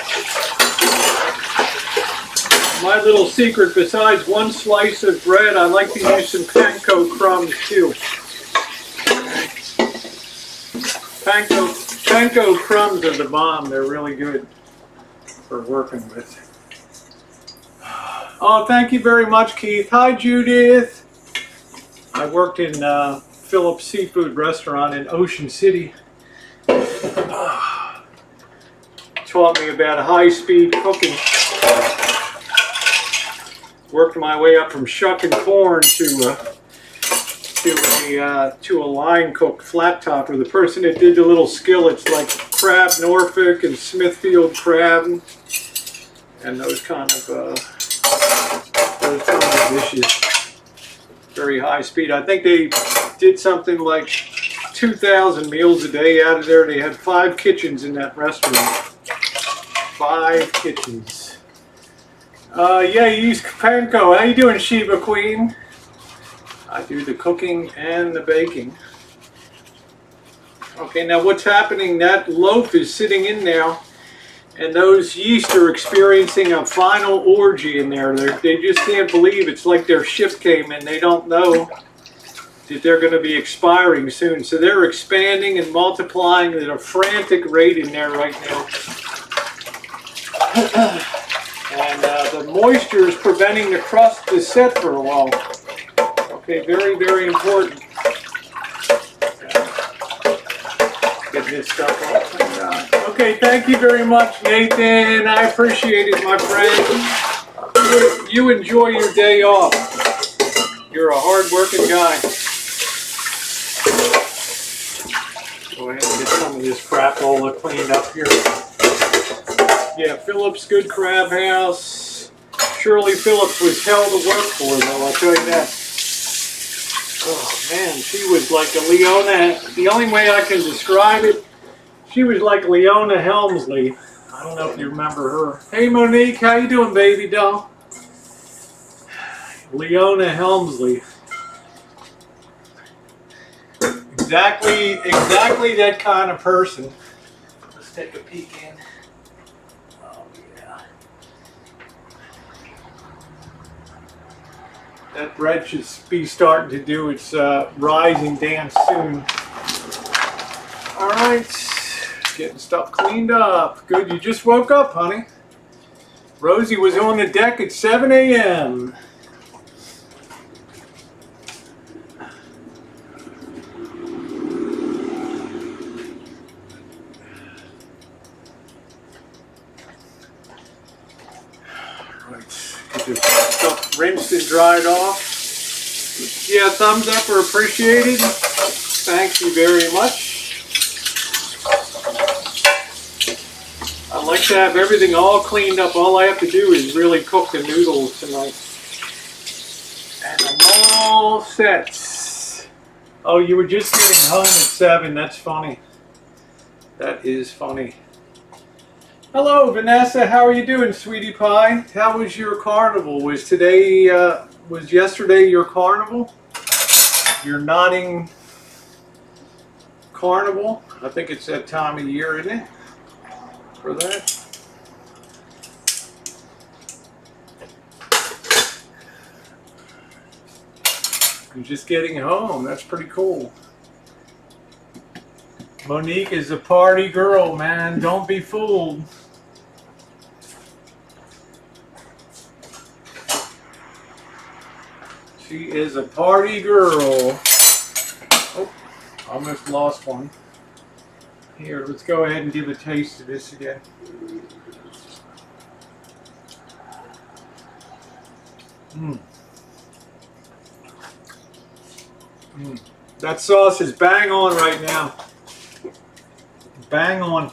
Speaker 1: My little secret, besides one slice of bread, I like to use some panko crumbs too. Panko, panko crumbs are the bomb. They're really good for working with. Oh, thank you very much, Keith. Hi, Judith. I worked in uh, Phillips Seafood Restaurant in Ocean City. Taught me about high-speed cooking. Worked my way up from shucking corn to uh, to a uh, to a line cook flat topper. The person that did the little skillets like crab Norfolk and Smithfield crab and those kind of uh, those kind of dishes very high speed. I think they did something like 2,000 meals a day out of there. They had five kitchens in that restaurant. Five kitchens. Uh, yeah, you use panko. How you doing, Shiva Queen? I do the cooking and the baking. Okay, now what's happening? That loaf is sitting in now and those yeast are experiencing a final orgy in there. They're, they just can't believe it's like their ship came and They don't know that they're going to be expiring soon. So they're expanding and multiplying at a frantic rate in there right now. and uh, the moisture is preventing the crust to set for a while. Okay, very, very important. Get this stuff out. Okay, thank you very much, Nathan. I appreciate it, my friend. You, you enjoy your day off. You're a hard-working guy. Go ahead and get some of this crapola cleaned up here. Yeah, Phillips Good Crab House. Shirley Phillips was hell to work for, though, I'll tell you that. Oh, man, she was like a Leona. The only way I can describe it she was like Leona Helmsley. I don't know if you remember her. Hey Monique, how you doing, baby doll? Leona Helmsley. Exactly, exactly that kind of person. Let's take a peek in. Oh yeah. That bread should be starting to do its uh, rising dance soon. All right, getting stuff cleaned up. Good, you just woke up, honey. Rosie was on the deck at 7 a.m. Right, get your stuff rinsed and dried off. Yeah, thumbs up are appreciated. Thank you very much. I like to have everything all cleaned up. All I have to do is really cook the noodles tonight. And I'm all set. Oh, you were just getting home at 7. That's funny. That is funny. Hello, Vanessa. How are you doing, sweetie pie? How was your carnival? Was today, uh, was yesterday your carnival? Your nodding carnival? I think it's that time of year, isn't it? For that. You're just getting home. That's pretty cool. Monique is a party girl, man. Don't be fooled. She is a party girl. Oh, almost lost one. Here, let's go ahead and give a taste of this again. Mmm. Mmm. That sauce is bang on right now. Bang on.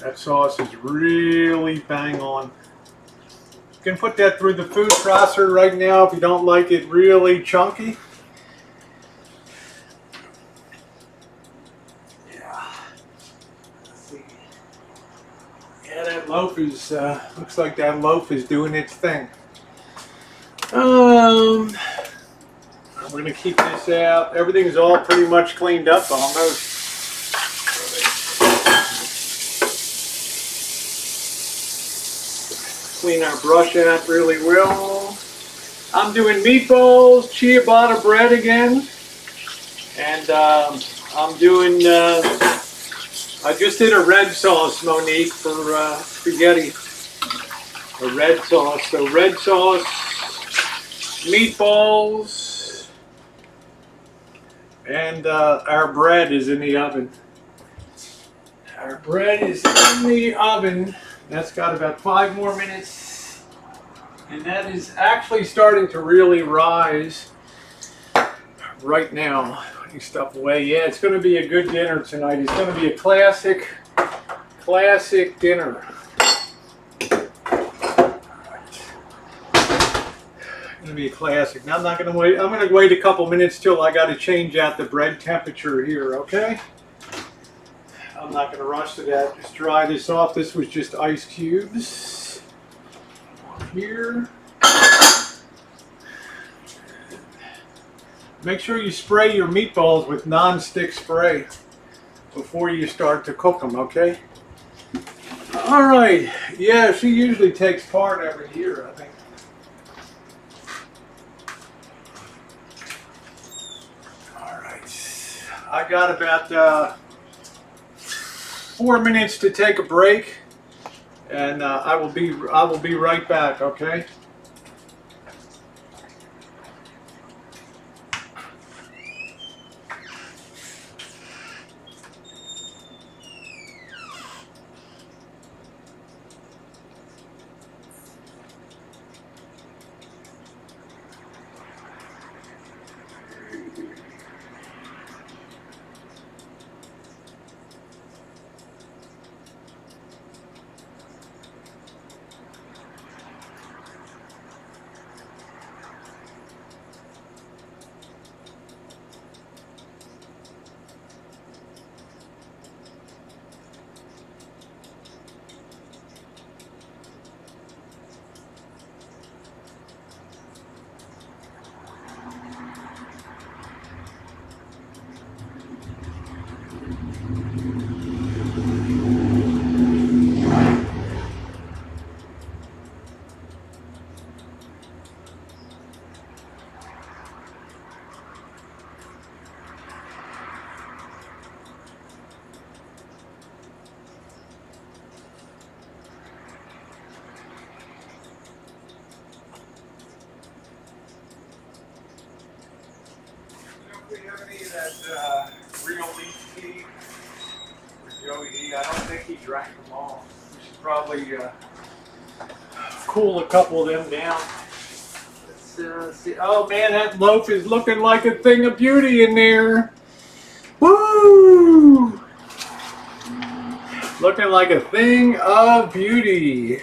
Speaker 1: That sauce is really bang on. Can put that through the food processor right now if you don't like it really chunky. Loaf is, uh, looks like that loaf is doing its thing. Um, we're gonna keep this out. Everything's all pretty much cleaned up almost. Clean our brush out really well. I'm doing meatballs, ciabatta bread again, and um, I'm doing. Uh, I just did a red sauce, Monique, for uh, spaghetti. A red sauce. So red sauce, meatballs, and uh, our bread is in the oven. Our bread is in the oven. That's got about five more minutes. And that is actually starting to really rise right now. Putting stuff away. Yeah, it's going to be a good dinner tonight. It's going to be a classic, classic dinner. Going to be a classic. Now I'm not going to wait. I'm going to wait a couple minutes till I got to change out the bread temperature here. Okay. I'm not going to rush to that. Just dry this off. This was just ice cubes. Here. Make sure you spray your meatballs with non-stick spray before you start to cook them, okay? All right. Yeah, she usually takes part every year, I think. All right. I got about... Uh, four minutes to take a break, and uh, I will be I will be right back. Okay. Probably uh, cool a couple of them down. Uh. Oh man, that loaf is looking like a thing of beauty in there. Woo! Looking like a thing of beauty.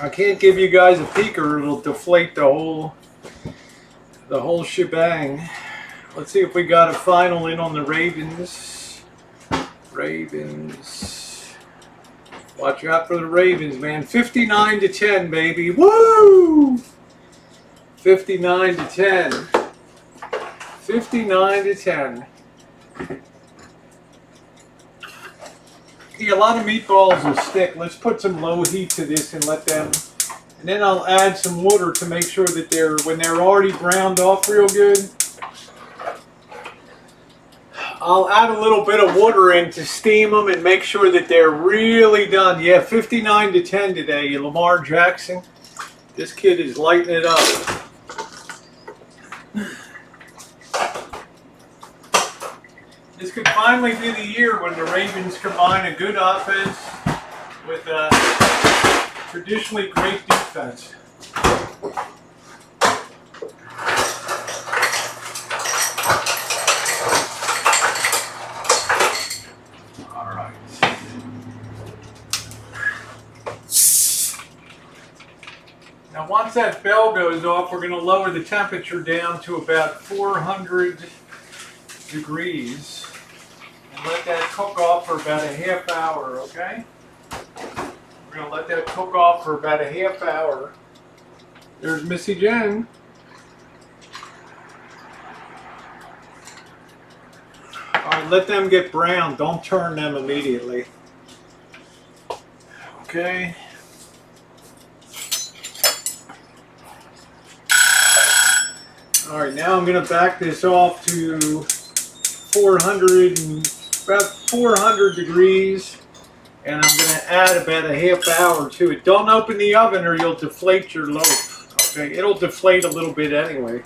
Speaker 1: I can't give you guys a peek or it'll deflate the whole the whole shebang. Let's see if we got a final in on the Ravens. Ravens. Watch out for the Ravens, man. 59 to 10, baby. Woo! 59 to 10. 59 to 10. Yeah, a lot of meatballs will stick. Let's put some low heat to this and let them. And then I'll add some water to make sure that they're, when they're already browned off real good, I'll add a little bit of water in to steam them and make sure that they're really done. Yeah, 59 to 10 today, Lamar Jackson. This kid is lighting it up. This could finally be the year when the Ravens combine a good offense with a traditionally great defense. All right. Now once that bell goes off, we're going to lower the temperature down to about 400 degrees and let that cook off for about a half hour, okay? We're going to let that cook off for about a half hour. There's Missy Jen. All right, let them get brown. Don't turn them immediately. Okay. All right, now I'm going to back this off to 400 about 400 degrees and I'm going to add about a half hour to it. Don't open the oven or you'll deflate your loaf. Okay, it'll deflate a little bit anyway.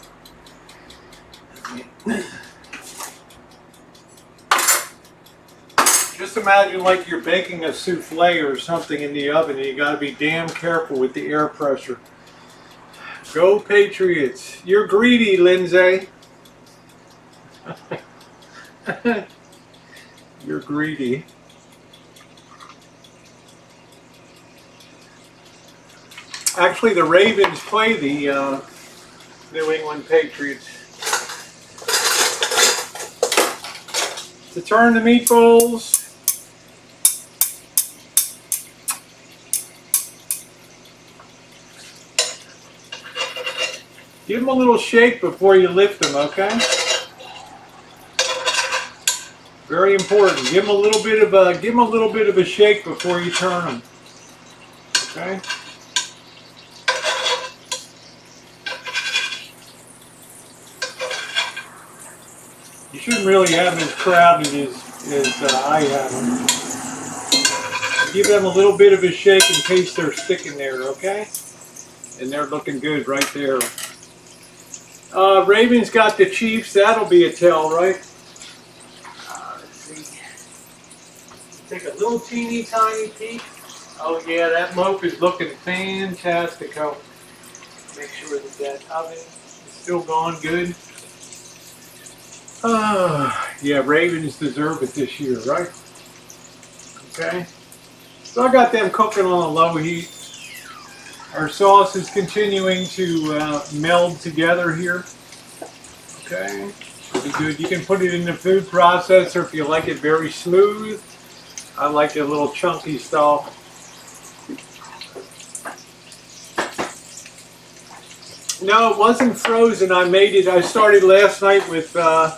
Speaker 1: Just imagine like you're baking a souffle or something in the oven and you got to be damn careful with the air pressure. Go Patriots. You're greedy, Lindsay. You're greedy. Actually, the Ravens play the uh, New England Patriots. To turn the meatballs. Give them a little shake before you lift them, okay? Very important. Give them a little bit of a give them a little bit of a shake before you turn them. Okay. You shouldn't really have them as crowded as, as uh, I have them. Give them a little bit of a shake in case they're sticking there, okay? And they're looking good right there. Uh, Ravens got the Chiefs. That'll be a tell, right? Uh, let's see. Take a little teeny tiny peek. Oh yeah, that loaf is looking fantastic. I'll make sure that that oven is still going good. Uh, yeah, Ravens deserve it this year, right? Okay. So I got them cooking on a low heat. Our sauce is continuing to uh, meld together here. Okay, be good. You can put it in the food processor if you like it very smooth. I like it a little chunky style. No, it wasn't frozen. I made it. I started last night with uh,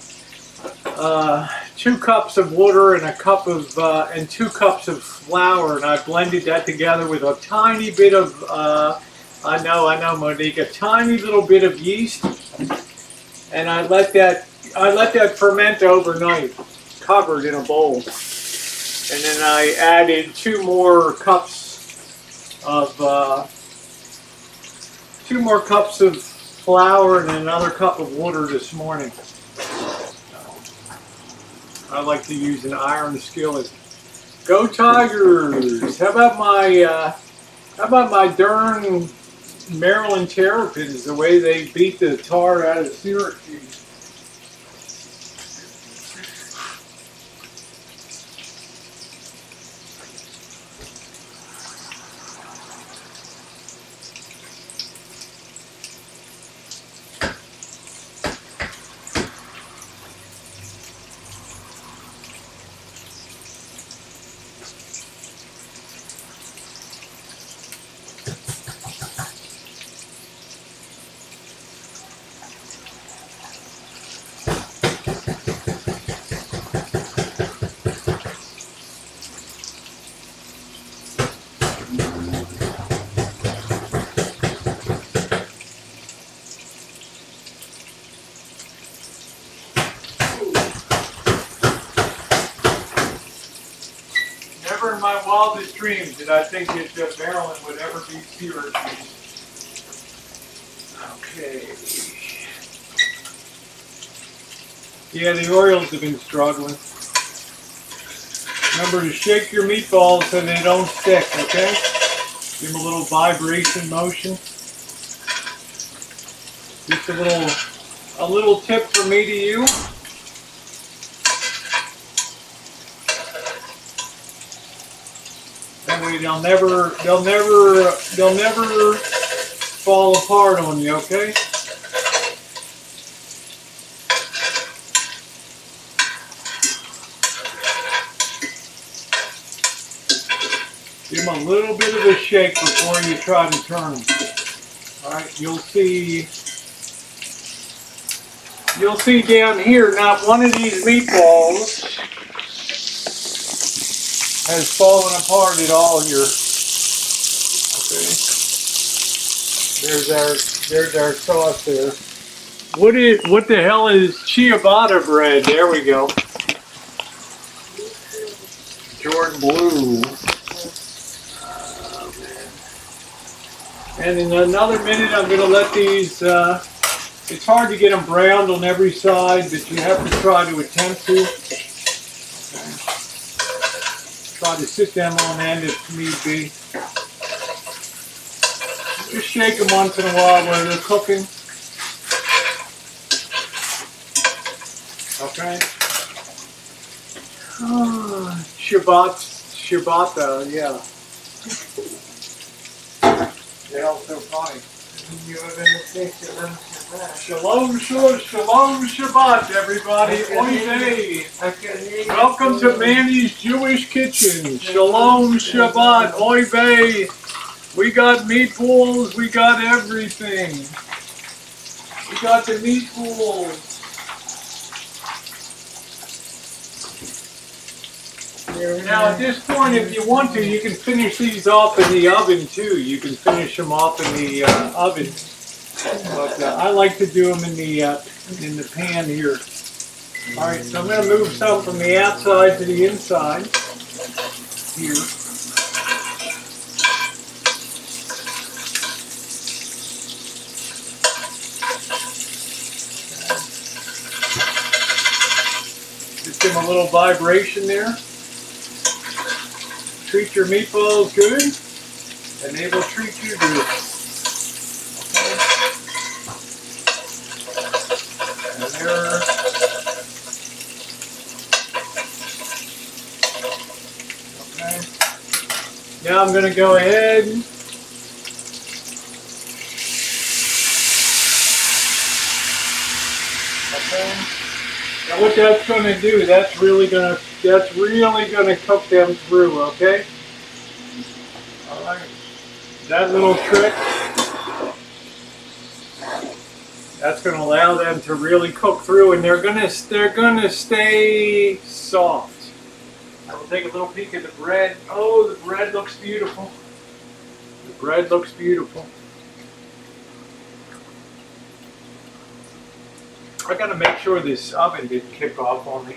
Speaker 1: uh, two cups of water and a cup of uh, and two cups of flour, and I blended that together with a tiny bit of. Uh, I know, I know, Monique. A tiny little bit of yeast, and I let that. I let that ferment overnight, covered in a bowl, and then I added two more cups of uh, two more cups of flour and another cup of water this morning. I like to use an iron skillet. Go Tigers! How about my uh, how about my darn Maryland Terrapins? The way they beat the tar out of Syracuse. Never in my wildest dreams did I think that uh, Maryland would ever be Syracuse. Okay. Yeah, the Orioles have been struggling. Remember to shake your meatballs so they don't stick, okay? Give them a little vibration motion. Just a little, a little tip from me to you. They'll never, they'll never, they'll never fall apart on you, okay? Give them a little bit of a shake before you try to turn them. All right, you'll see. You'll see down here, not one of these meatballs has fallen apart at all here. Okay. There's our there's our sauce there. What is what the hell is ciabatta bread? There we go. Jordan Blue. And in another minute, I'm going to let these. Uh, it's hard to get them browned on every side, but you have to try to attempt to. Try to sit them on end if need be. Just shake them once in a while while they're cooking. Okay. Ah, Shabbat, Shabbata, yeah. They're all so funny.
Speaker 2: You were going to say shalom
Speaker 1: Shalom, Shabbat, everybody. Oy vey.
Speaker 2: I can hear you.
Speaker 1: Welcome to Manny's Jewish Kitchen. Shalom, Shabbat, oy vey. We got meatballs, we got everything. We got the meatballs. Now, at this point, if you want to, you can finish these off in the oven too. You can finish them off in the uh, oven. But uh, I like to do them in the uh, in the pan here. All right, so I'm going to move some from the outside to the inside here. Just give them a little vibration there. Treat your meatballs good, and they will treat you good. Okay. And they're Okay. Now I'm going to go ahead. Okay. Now what that's going to do, that's really going to, that's really going to cook them through, okay? All right. That little trick, that's going to allow them to really cook through, and they're going to, they're going to stay soft. I will take a little peek at the bread. Oh, the bread looks beautiful. The bread looks beautiful. I gotta make sure this oven didn't kick off on me. I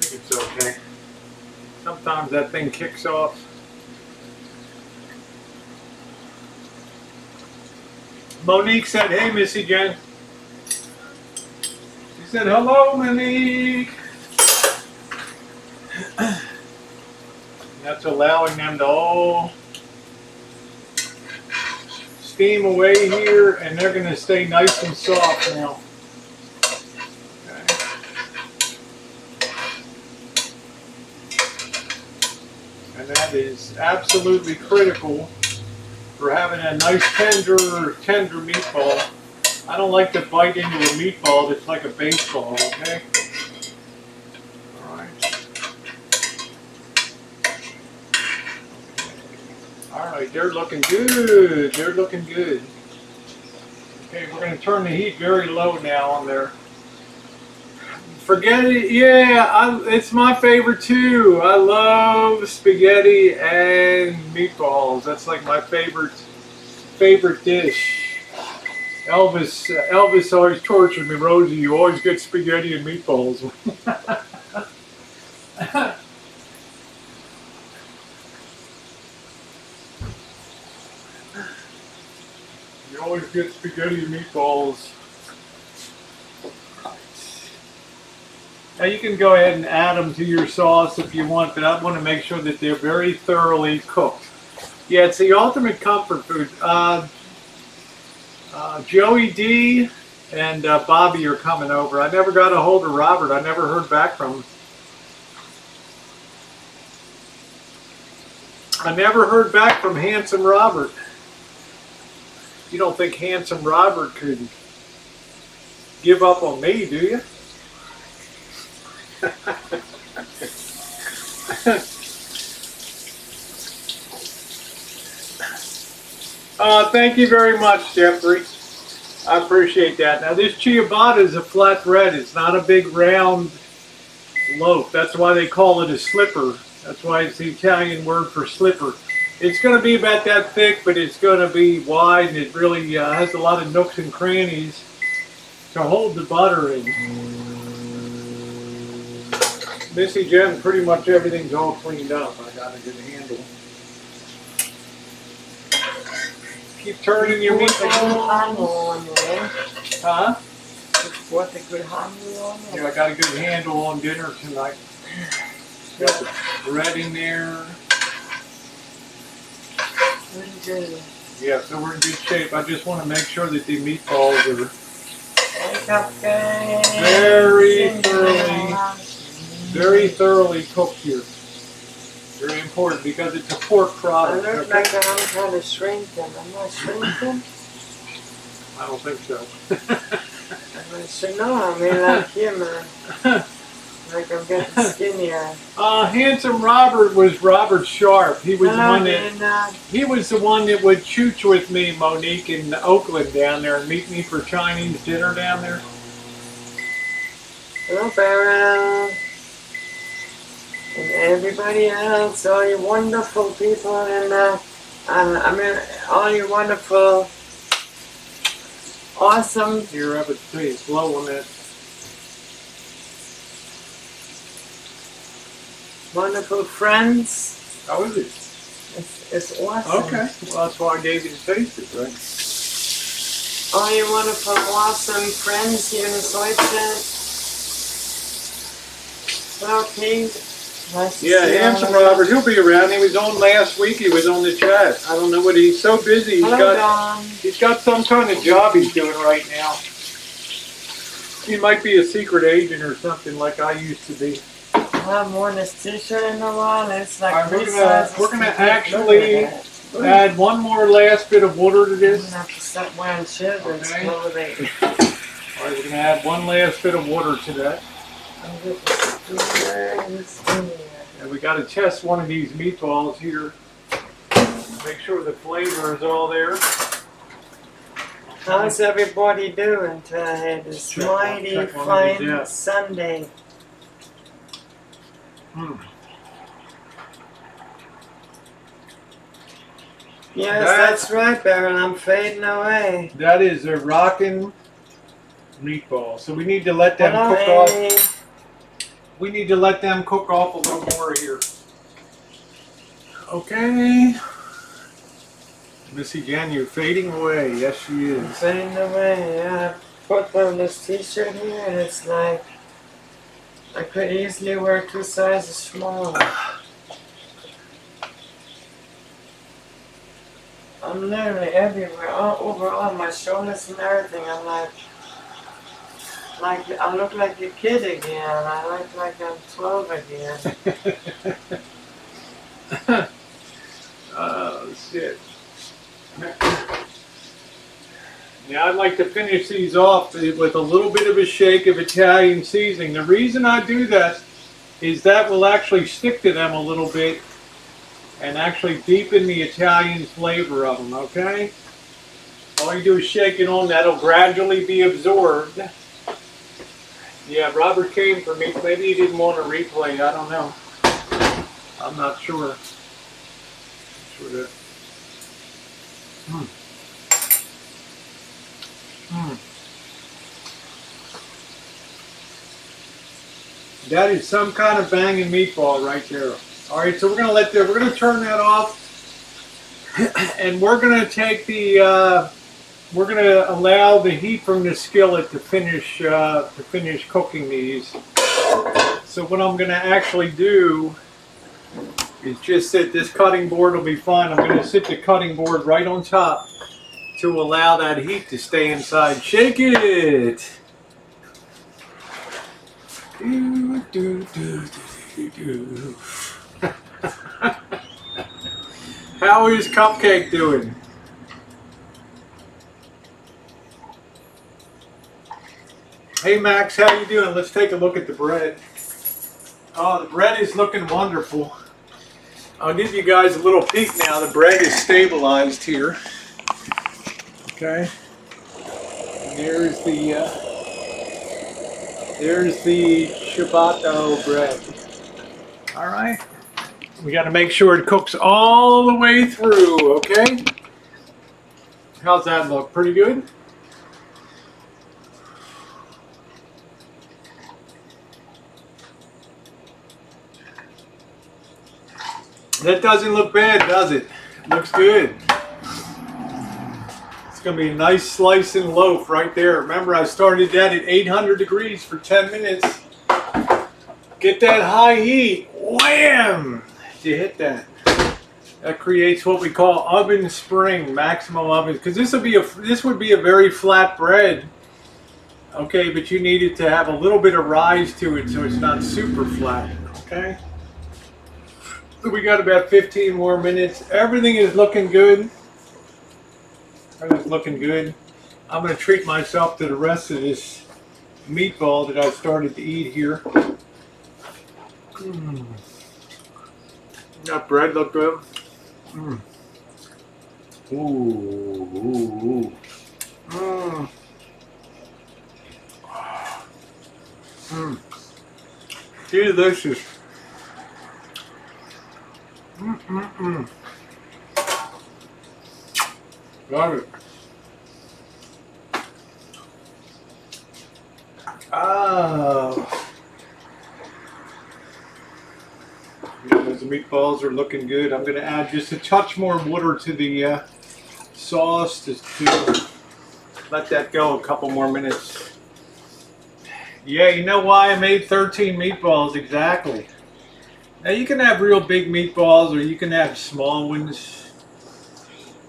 Speaker 1: think it's okay. Sometimes that thing kicks off. Monique said, hey, Missy Jen. Said, hello, Monique. That's allowing them to all steam away here, and they're going to stay nice and soft now. And that is absolutely critical for having a nice tender, tender meatball. I don't like to bite into a meatball that's like a baseball, okay? Alright. They're looking good. They're looking good. Okay, we're going to turn the heat very low now on there. Forget it. yeah, I, it's my favorite too. I love spaghetti and meatballs. That's like my favorite favorite dish. Elvis, uh, Elvis always tortured me, Rosie. You always get spaghetti and meatballs. you always get spaghetti and meatballs. Now you can go ahead and add them to your sauce if you want, but I want to make sure that they're very thoroughly cooked. Yeah, it's the ultimate comfort food. Uh, uh, Joey D and uh, Bobby are coming over. I never got a hold of Robert. I never heard back from him. I never heard back from Handsome Robert. You don't think Handsome Robert could give up on me, do you? uh, thank you very much, Jeffrey. I appreciate that. Now, this ciabatta is a flat bread. It's not a big round loaf. That's why they call it a slipper. That's why it's the Italian word for slipper. It's going to be about that thick, but it's going to be wide, and it really uh, has a lot of nooks and crannies to hold the butter in. Missy Jen, pretty much everything's all cleaned up. I got a good handle. Keep turning your
Speaker 2: Put a good
Speaker 1: meatballs.
Speaker 2: handle on there.
Speaker 1: Huh?
Speaker 2: Put a good handle on
Speaker 1: Yeah. I got a good handle on dinner tonight. Got the bread in there. Yeah, so we're in good shape. I just want to make sure that the meatballs are
Speaker 2: Wake up, guys.
Speaker 1: Very thoroughly. very thoroughly cooked here. Very important because it's a pork
Speaker 2: I
Speaker 1: product.
Speaker 2: look
Speaker 1: okay?
Speaker 2: like I'm kind of shrinking. Am I shrinking?
Speaker 1: I don't think so.
Speaker 2: I said, no, I mean like him. Uh, like I'm getting skinnier.
Speaker 1: Uh, handsome Robert was Robert Sharp. He was the one that
Speaker 2: Dana.
Speaker 1: he was the one that would chooch with me, Monique, in Oakland down there and meet me for Chinese dinner down there.
Speaker 2: Hello, Beryl. And everybody else, all you wonderful people, and uh, uh, I mean, all you wonderful, awesome,
Speaker 1: Here, I would say it's low on that.
Speaker 2: wonderful friends.
Speaker 1: How is it?
Speaker 2: It's, it's awesome.
Speaker 1: Okay. Well, that's why I gave you taste it, right?
Speaker 2: All you wonderful, awesome friends here in Deutschland. Hello, Pete. Nice
Speaker 1: Yeah, handsome. Robert. He'll be around. He was on last week. He was on the chat. I don't know what he's so busy. He's
Speaker 2: Hello,
Speaker 1: got
Speaker 2: Don.
Speaker 1: he's got some kind of job he's doing right now. He might be a secret agent or something like I used to be.
Speaker 2: I haven't worn this t-shirt in a while. It's like
Speaker 1: Alright, we're gonna- we're gonna actually
Speaker 2: Look at that.
Speaker 1: Add one more last bit of water to this.
Speaker 2: I'm gonna have to stop wearing children's
Speaker 1: Okay. All right, we're gonna add one last bit of water to that.
Speaker 2: I'm getting skinnier and
Speaker 1: we gotta test one of these meatballs here. Make sure the flavor is all there.
Speaker 2: How's everybody doing today? This
Speaker 1: Check
Speaker 2: mighty
Speaker 1: one
Speaker 2: fine. Sunday.
Speaker 1: Hmm.
Speaker 2: Yes,
Speaker 1: That-
Speaker 2: that's right, Baron. I'm fading away.
Speaker 1: That is a rockin' meatball. So we need to let them
Speaker 2: Hello,
Speaker 1: cook off. We need to let them cook off a little more here. Okay. Missy Jen, you're fading away. Yes, she is.
Speaker 2: Fading away, yeah. Put on this t-shirt here and it's like I could easily wear two sizes smaller. I'm literally everywhere, all over all my shoulders and everything. I'm like, like I look like a kid again. I look like I'm 12 again.
Speaker 1: oh shit. Now I'd like to finish these off with a little bit of a shake of Italian seasoning. The reason I do that is that will actually stick to them a little bit and actually deepen the Italian flavor of them, okay? All you do is shake it on, that'll gradually be absorbed. Yeah, Robert came for me. Maybe he didn't want to replay, I don't know. I'm not sure. Sure that. Hmm. Hmm. That is some kind of banging meatball right there. All right, so we're gonna let the, we're gonna turn that off, and we're gonna take the uh, we're gonna allow the heat from the skillet to finish uh, to finish cooking these. So what I'm gonna actually do is just sit. This cutting board will be fine. I'm gonna sit the cutting board right on top to allow that heat to stay inside. Shake it. Do, do, do. How is Cupcake doing? Hey Max, how you doing? Let's take a look at the bread. Oh, the bread is looking wonderful. I'll give you guys a little peek now. The bread is stabilized here. Okay. There's the uh, there's the ciabatta bread. All right. We got to make sure it cooks all the way through, okay? How's that look? Pretty good? That doesn't look bad, does it? Looks good. It's going to be a nice slicing loaf right there. Remember, I started that at 800 degrees for 10 minutes. Get that high heat. Wham! You hit that. That creates what we call oven spring, maximum oven. Because this would be a this would be a very flat bread. Okay, but you need it to have a little bit of rise to it so it's not super flat. Okay. We got about 15 more minutes. Everything is looking good. Everything's looking good. I'm going to treat myself to the rest of this meatball that I started to eat here. Mm. That bread look good. Mm. Ooh, ooh, ooh. Mm. Mm. Delicious. Mm, mm, mm. Love it. Ah. those meatballs are looking good. I'm going to add just a touch more water to the uh, sauce to, to let that go a couple more minutes. Yeah, you know why I made 13 meatballs exactly. Now you can have real big meatballs or you can have small ones.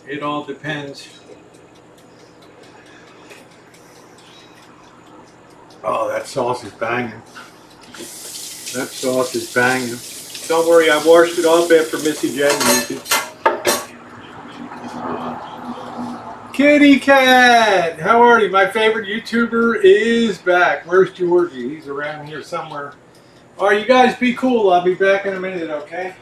Speaker 1: It all depends. Oh, that sauce is banging. That sauce is banging. Don't worry, I washed it off after Missy Jen used it. Kitty Cat! How are you? My favorite YouTuber is back. Where's Georgie? He's around here somewhere. Alright, you guys be cool. I'll be back in a minute, okay?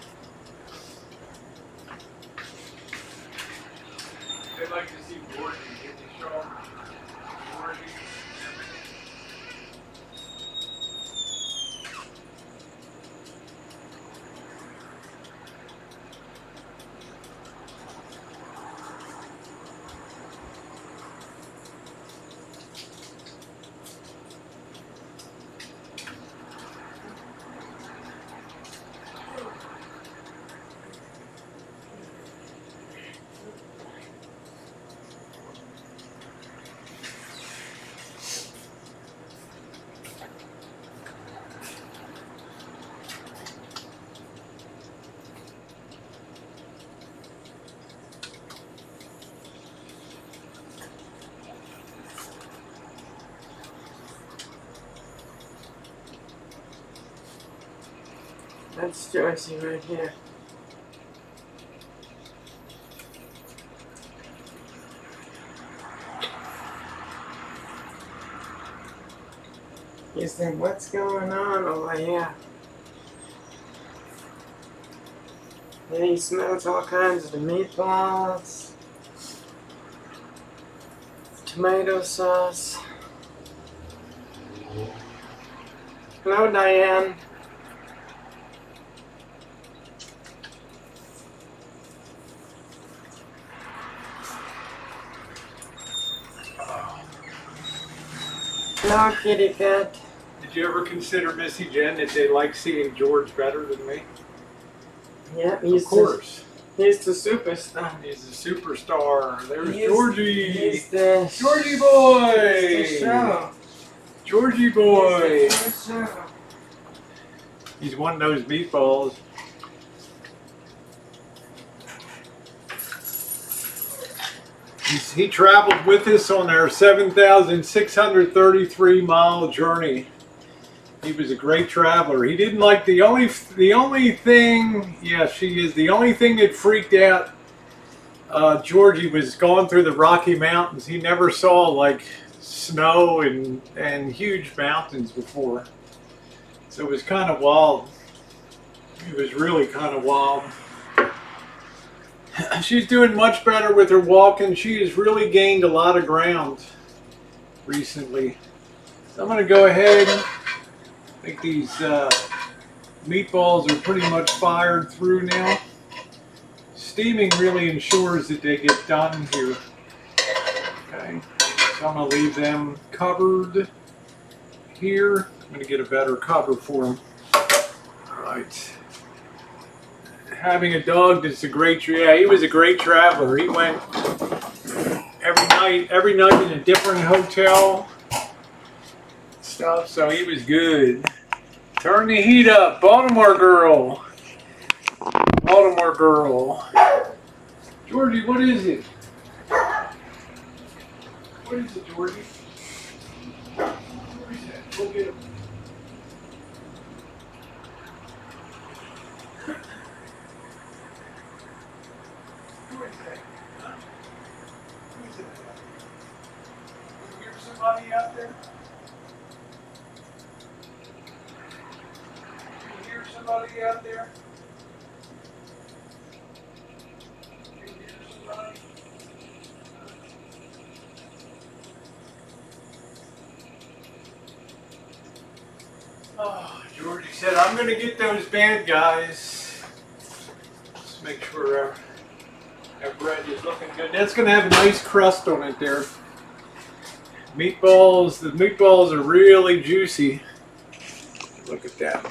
Speaker 2: That's Joycey right here. You think, what's going on over here? And he smells all kinds of the meatballs, tomato sauce. Hello, Diane. Hello, kitty cat.
Speaker 1: Did you ever consider Missy Jen that they like seeing George better than me?
Speaker 2: Yeah,
Speaker 1: Of course.
Speaker 2: The, he's the superstar.
Speaker 1: He's a superstar. There's
Speaker 2: He's-
Speaker 1: Georgie.
Speaker 2: He's the
Speaker 1: Georgie
Speaker 2: he's
Speaker 1: boy.
Speaker 2: the show.
Speaker 1: Georgie boy.
Speaker 2: He's the show.
Speaker 1: He's one of those meatballs. He traveled with us on our 7,633 mile journey. He was a great traveler. He didn't like the only the only thing. Yeah, she is the only thing that freaked out. Uh, Georgie was going through the Rocky Mountains. He never saw like snow and and huge mountains before, so it was kind of wild. It was really kind of wild. She's doing much better with her walking. She has really gained a lot of ground recently. So I'm going to go ahead. I think these uh, meatballs are pretty much fired through now. Steaming really ensures that they get done here. Okay, so I'm going to leave them covered here. I'm going to get a better cover for them. All right having a dog that's a great yeah he was a great traveler. He went every night every night in a different hotel. Stuff so he was good. Turn the heat up baltimore girl. Baltimore girl. Georgie what is it? What is it georgie? That? Go get him Who is that? Huh? Who is it? Somebody out there? You hear somebody out there? Oh, Georgie said, I'm going to get those bad guys. Let's make sure our that bread is looking good. That's going to have a nice crust on it there. Meatballs, the meatballs are really juicy. Look at that.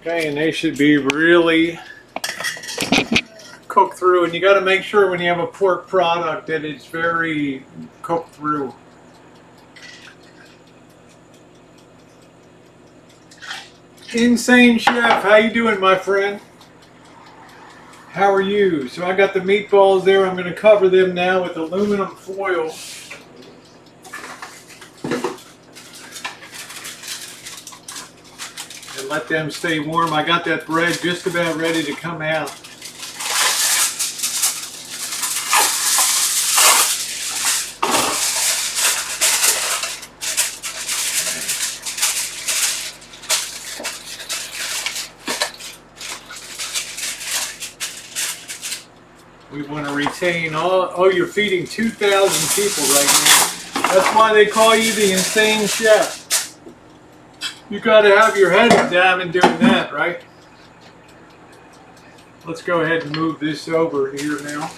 Speaker 1: Okay, and they should be really cooked through. And you got to make sure when you have a pork product that it's very cooked through. Insane Chef, how you doing, my friend? How are you? So I got the meatballs there. I'm going to cover them now with aluminum foil. And let them stay warm. I got that bread just about ready to come out. We all. Oh, you're feeding 2,000 people right now. That's why they call you the insane chef. You got to have your head in doing that, right? Let's go ahead and move this over here now.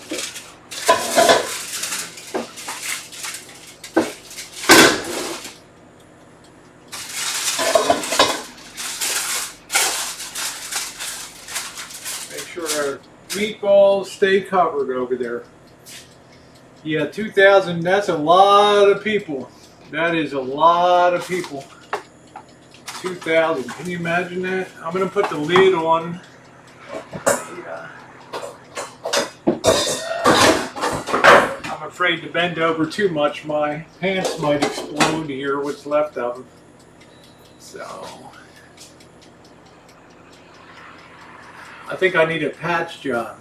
Speaker 1: Make sure our meatballs stay covered over there. Yeah, 2,000, that's a lot of people. That is a lot of people. 2,000, can you imagine that? I'm going to put the lid on. Yeah. I'm afraid to bend over too much. My pants might explode here, what's left of them. So, I think I need a patch job.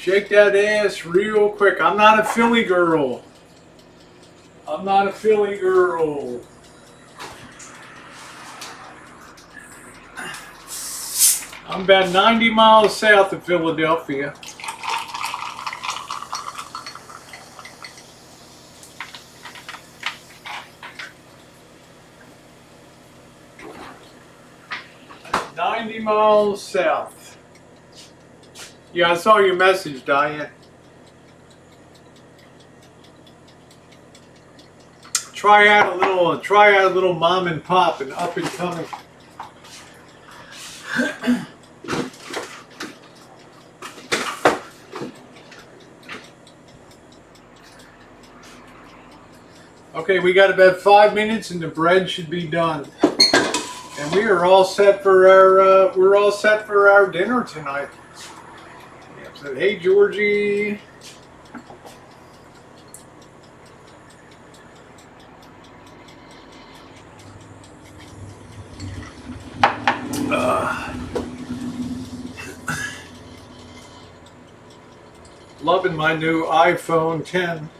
Speaker 1: Shake that ass real quick. I'm not a Philly girl. I'm not a Philly girl. I'm about 90 miles south of Philadelphia. Ninety miles south. Yeah, I saw your message, Diane. Try out a little, try out a little mom and pop and up and coming. Okay, we got about five minutes and the bread should be done. And we are all set for our uh, we're all set for our dinner tonight. Said, hey Georgie. Uh, loving my new iPhone 10.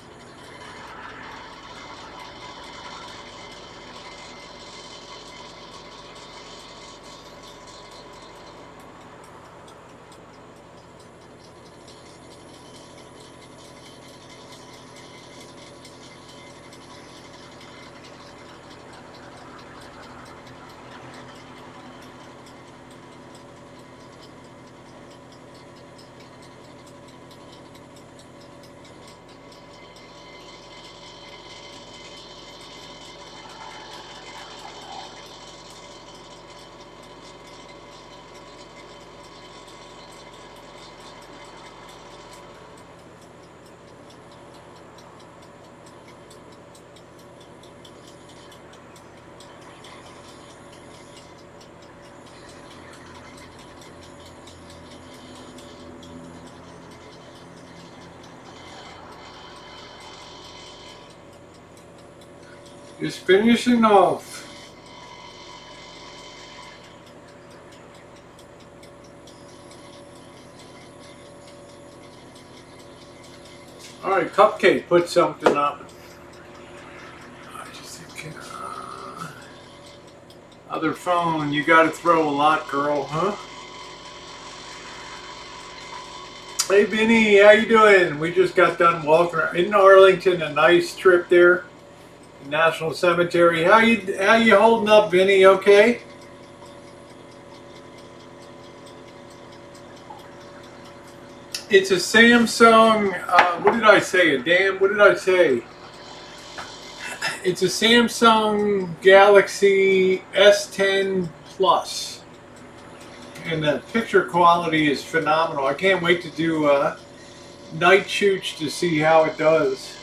Speaker 1: Just finishing off. All right, Cupcake, put something up. I just think, uh, other phone, you got to throw a lot, girl, huh? Hey, Vinny, how you doing? We just got done walking in Arlington. A nice trip there. National Cemetery. How you how you holding up, Vinny? Okay. It's a Samsung. Uh, what did I say? A damn. What did I say? It's a Samsung Galaxy S10 Plus, and the picture quality is phenomenal. I can't wait to do uh, night shoots to see how it does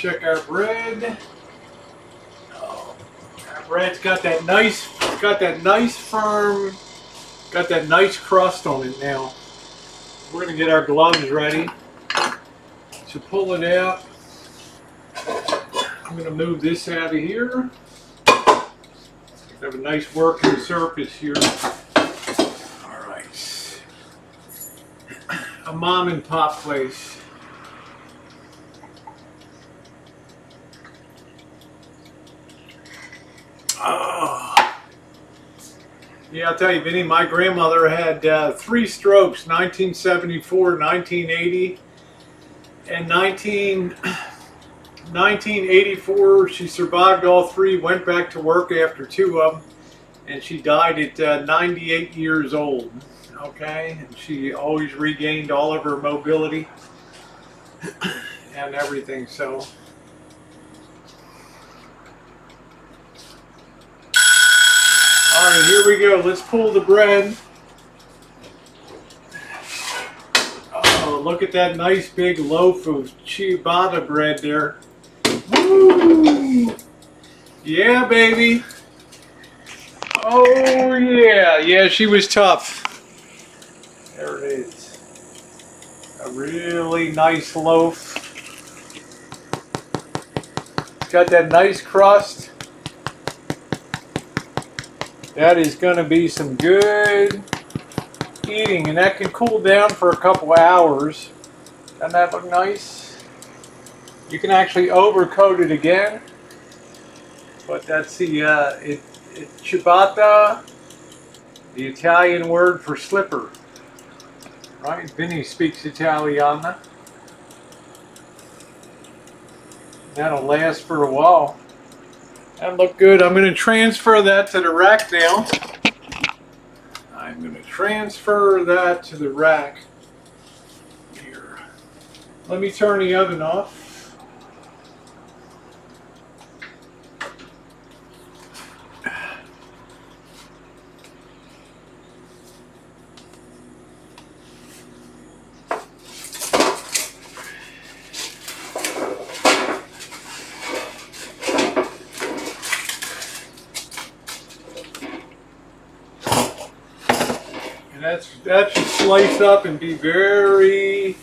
Speaker 1: check our bread. Oh, our bread's got that nice, got that nice firm, got that nice crust on it now. We're gonna get our gloves ready to pull it out. I'm gonna move this out of here. Have a nice working surface here. All right. A mom and pop place. Yeah, I'll tell you, Vinny, my grandmother had uh, three strokes, 1974, 1980, and 19, 1984. She survived all three, went back to work after two of them, and she died at uh, 98 years old. Okay, and she always regained all of her mobility and everything, so... Here we go. Let's pull the bread. Oh, look at that nice big loaf of ciabatta bread there. Woo! Yeah, baby. Oh, yeah. Yeah, she was tough. There it is. A Really nice loaf. It's got that nice crust. That is going to be some good eating, and that can cool down for a couple hours. Doesn't that look nice? You can actually overcoat it again, but that's the uh, it, it, ciabatta, the Italian word for slipper. Right? Vinny speaks Italiana. That'll last for a while. That look good. I'm going to transfer that to the rack now. I'm going to transfer that to the rack here. Let me turn the oven off. that's that should slice up and be very,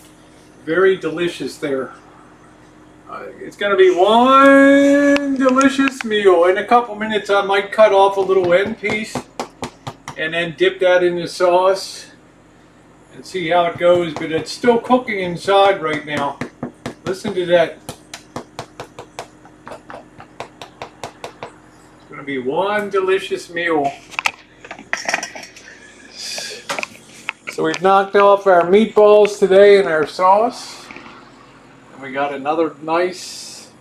Speaker 1: very delicious there. Uh, it's going to be one delicious meal. In a couple minutes I might cut off a little end piece and then dip that in the sauce and see how it goes. But it's still cooking inside right now. Listen to that. It's going to be one delicious meal. So we've knocked off our meatballs today and our sauce. And we got another nice,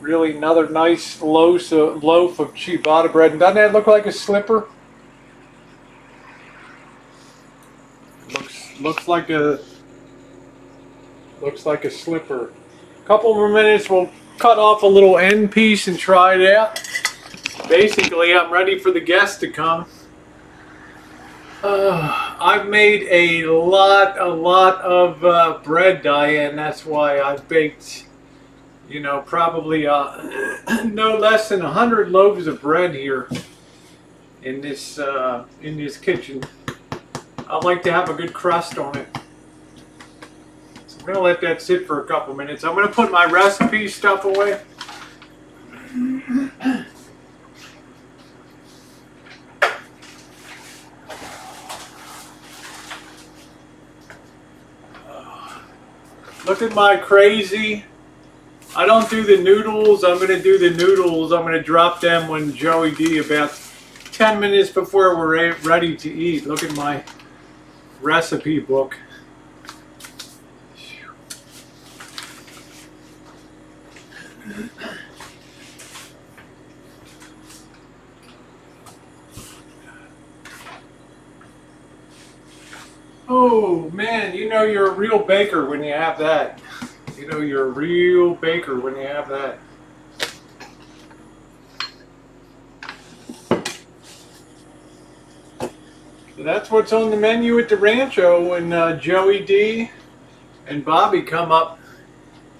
Speaker 1: really another nice loaf of, loaf of ciabatta bread. And doesn't that look like a slipper? Looks looks like a looks like a slipper. A couple more minutes, we'll cut off a little end piece and try it out. Basically, I'm ready for the guests to come. Uh, I've made a lot, a lot of uh, bread, Diane. That's why I've baked, you know, probably uh, no less than a hundred loaves of bread here in this uh, in this kitchen. I like to have a good crust on it. So I'm gonna let that sit for a couple minutes. I'm gonna put my recipe stuff away. Look at my crazy. I don't do the noodles. I'm going to do the noodles. I'm going to drop them when Joey D about 10 minutes before we're ready to eat. Look at my recipe book. Oh man, you know you're a real baker when you have that. You know you're a real baker when you have that. So that's what's on the menu at the Rancho when uh, Joey D and Bobby come up.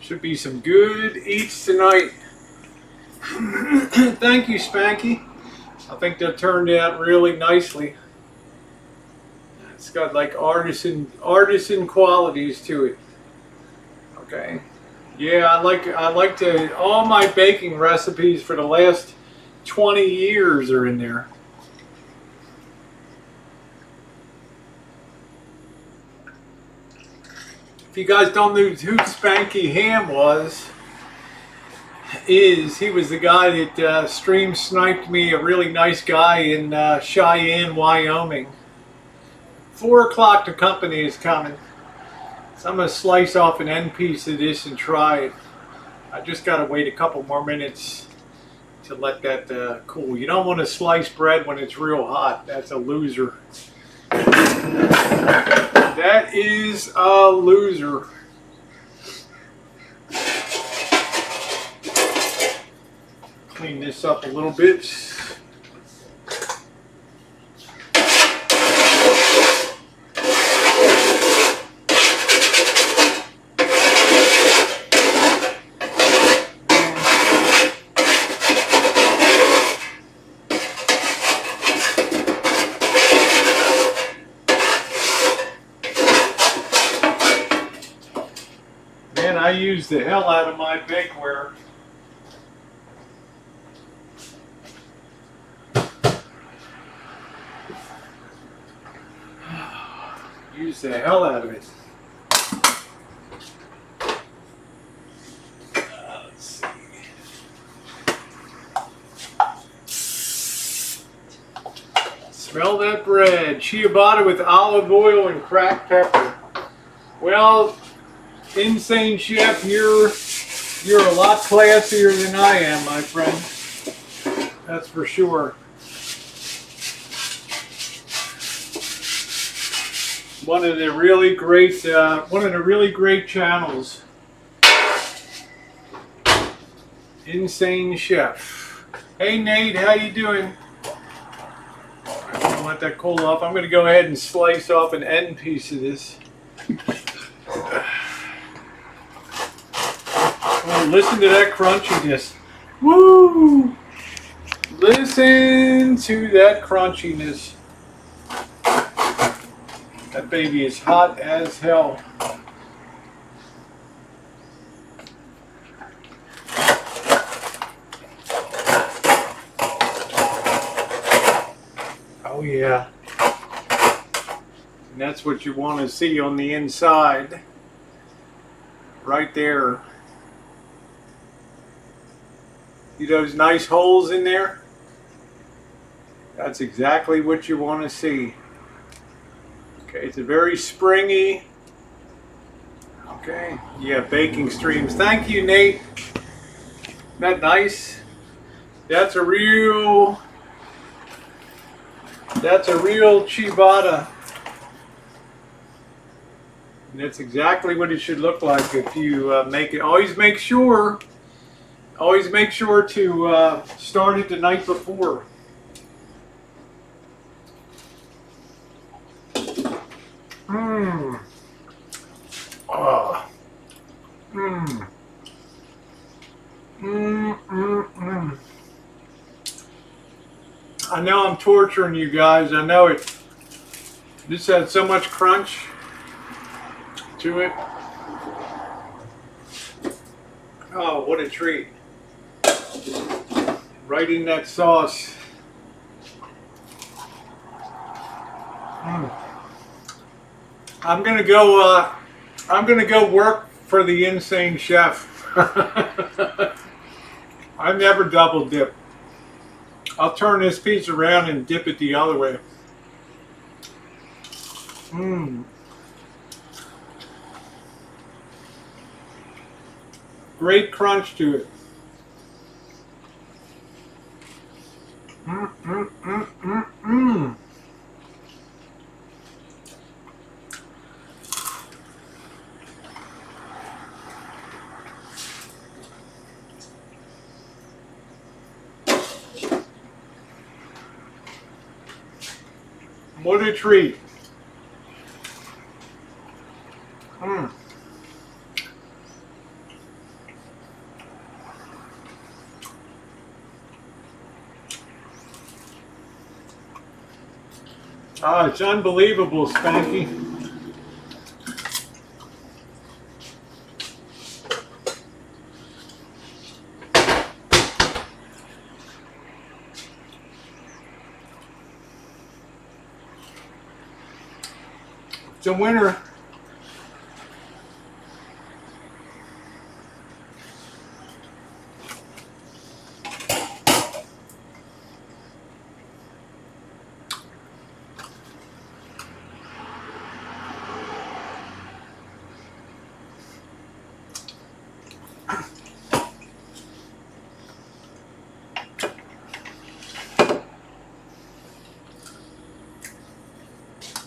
Speaker 1: Should be some good eats tonight. Thank you, Spanky. I think that turned out really nicely. It's got like artisan artisan qualities to it. Okay. Yeah, I like I like to all my baking recipes for the last 20 years are in there. If you guys don't know who Spanky Ham was, is he was the guy that uh, stream sniped me, a really nice guy in uh, Cheyenne, Wyoming. Four o'clock the company is coming. So I'm going to slice off an end piece of this and try it. I just got to wait a couple more minutes to let that uh, cool. You don't want to slice bread when it's real hot. That's a loser. That is a loser. Clean this up a little bit. Use the hell out of my bakeware. Use the hell out of it. Smell that bread. Ciabatta with olive oil and cracked pepper. Well, insane chef, you're you're a lot classier than I am, my friend. That's for sure. One of the really great, uh, one of the really great channels. Insane Chef. Hey Nate, how you doing? I'm gonna let that cool off. I'm gonna go ahead and slice off an end piece of this. Listen to that crunchiness. Woo! Listen to that crunchiness. That baby is hot as hell. Oh yeah. And that's what you want to see on the inside. Right there. See those nice holes in there? That's exactly what you want to see. Okay, it's a very springy. Okay, yeah, baking streams. Thank you, Nate. Isn't that nice? That's a real, that's a real ciabatta. And that's exactly what it should look like if you uh, make it. Always make sure, always make sure to uh, start it the night before. Mmm. Oh. Mmm. Mmm, mmm, mmm. I know I'm torturing you guys. I know it. This had so much crunch to it. Oh, what a treat. Right in that sauce. Mm. I'm gonna go. Uh, I'm gonna go work for the insane chef. I never double dip. I'll turn this piece around and dip it the other way. Mmm. Great crunch to it. Mmm, mmm, mmm. What a treat. Mm. Ah, it's unbelievable, Spanky. It's a winner.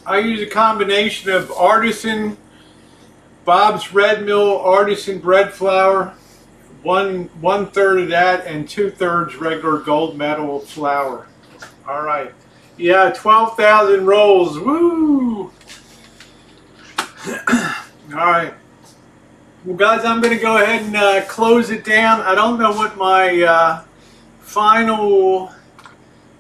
Speaker 1: I use a combination of artisan Bob's Red Mill artisan bread flour, one one third of that, and two thirds regular gold medal flour. All right, yeah, twelve thousand rolls. Woo! All right. Well, guys, I'm going to go ahead and uh, close it down. I don't know what my uh, final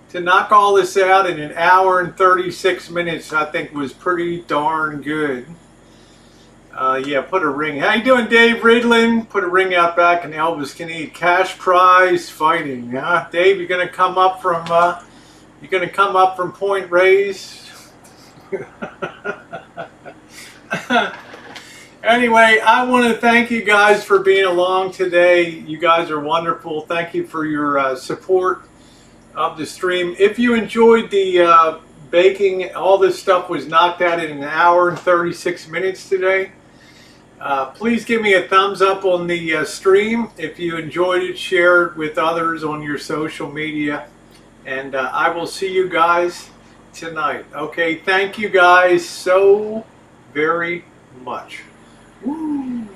Speaker 1: to knock all this out in an hour and 36 minutes, I think was pretty darn good. Uh, yeah, put a ring. How you doing, Dave Ridlin? Put a ring out back, and Elvis can eat. Cash prize fighting, huh? Dave, you're gonna come up from. Uh, you're gonna come up from Point Reyes. anyway, I want to thank you guys for being along today. You guys are wonderful. Thank you for your uh, support of the stream. If you enjoyed the uh, baking, all this stuff was knocked out in an hour and 36 minutes today. Uh, please give me a thumbs up on the uh, stream. If you enjoyed it, share it with others on your social media. And uh, I will see you guys tonight. Okay, thank you guys so very much. Woo.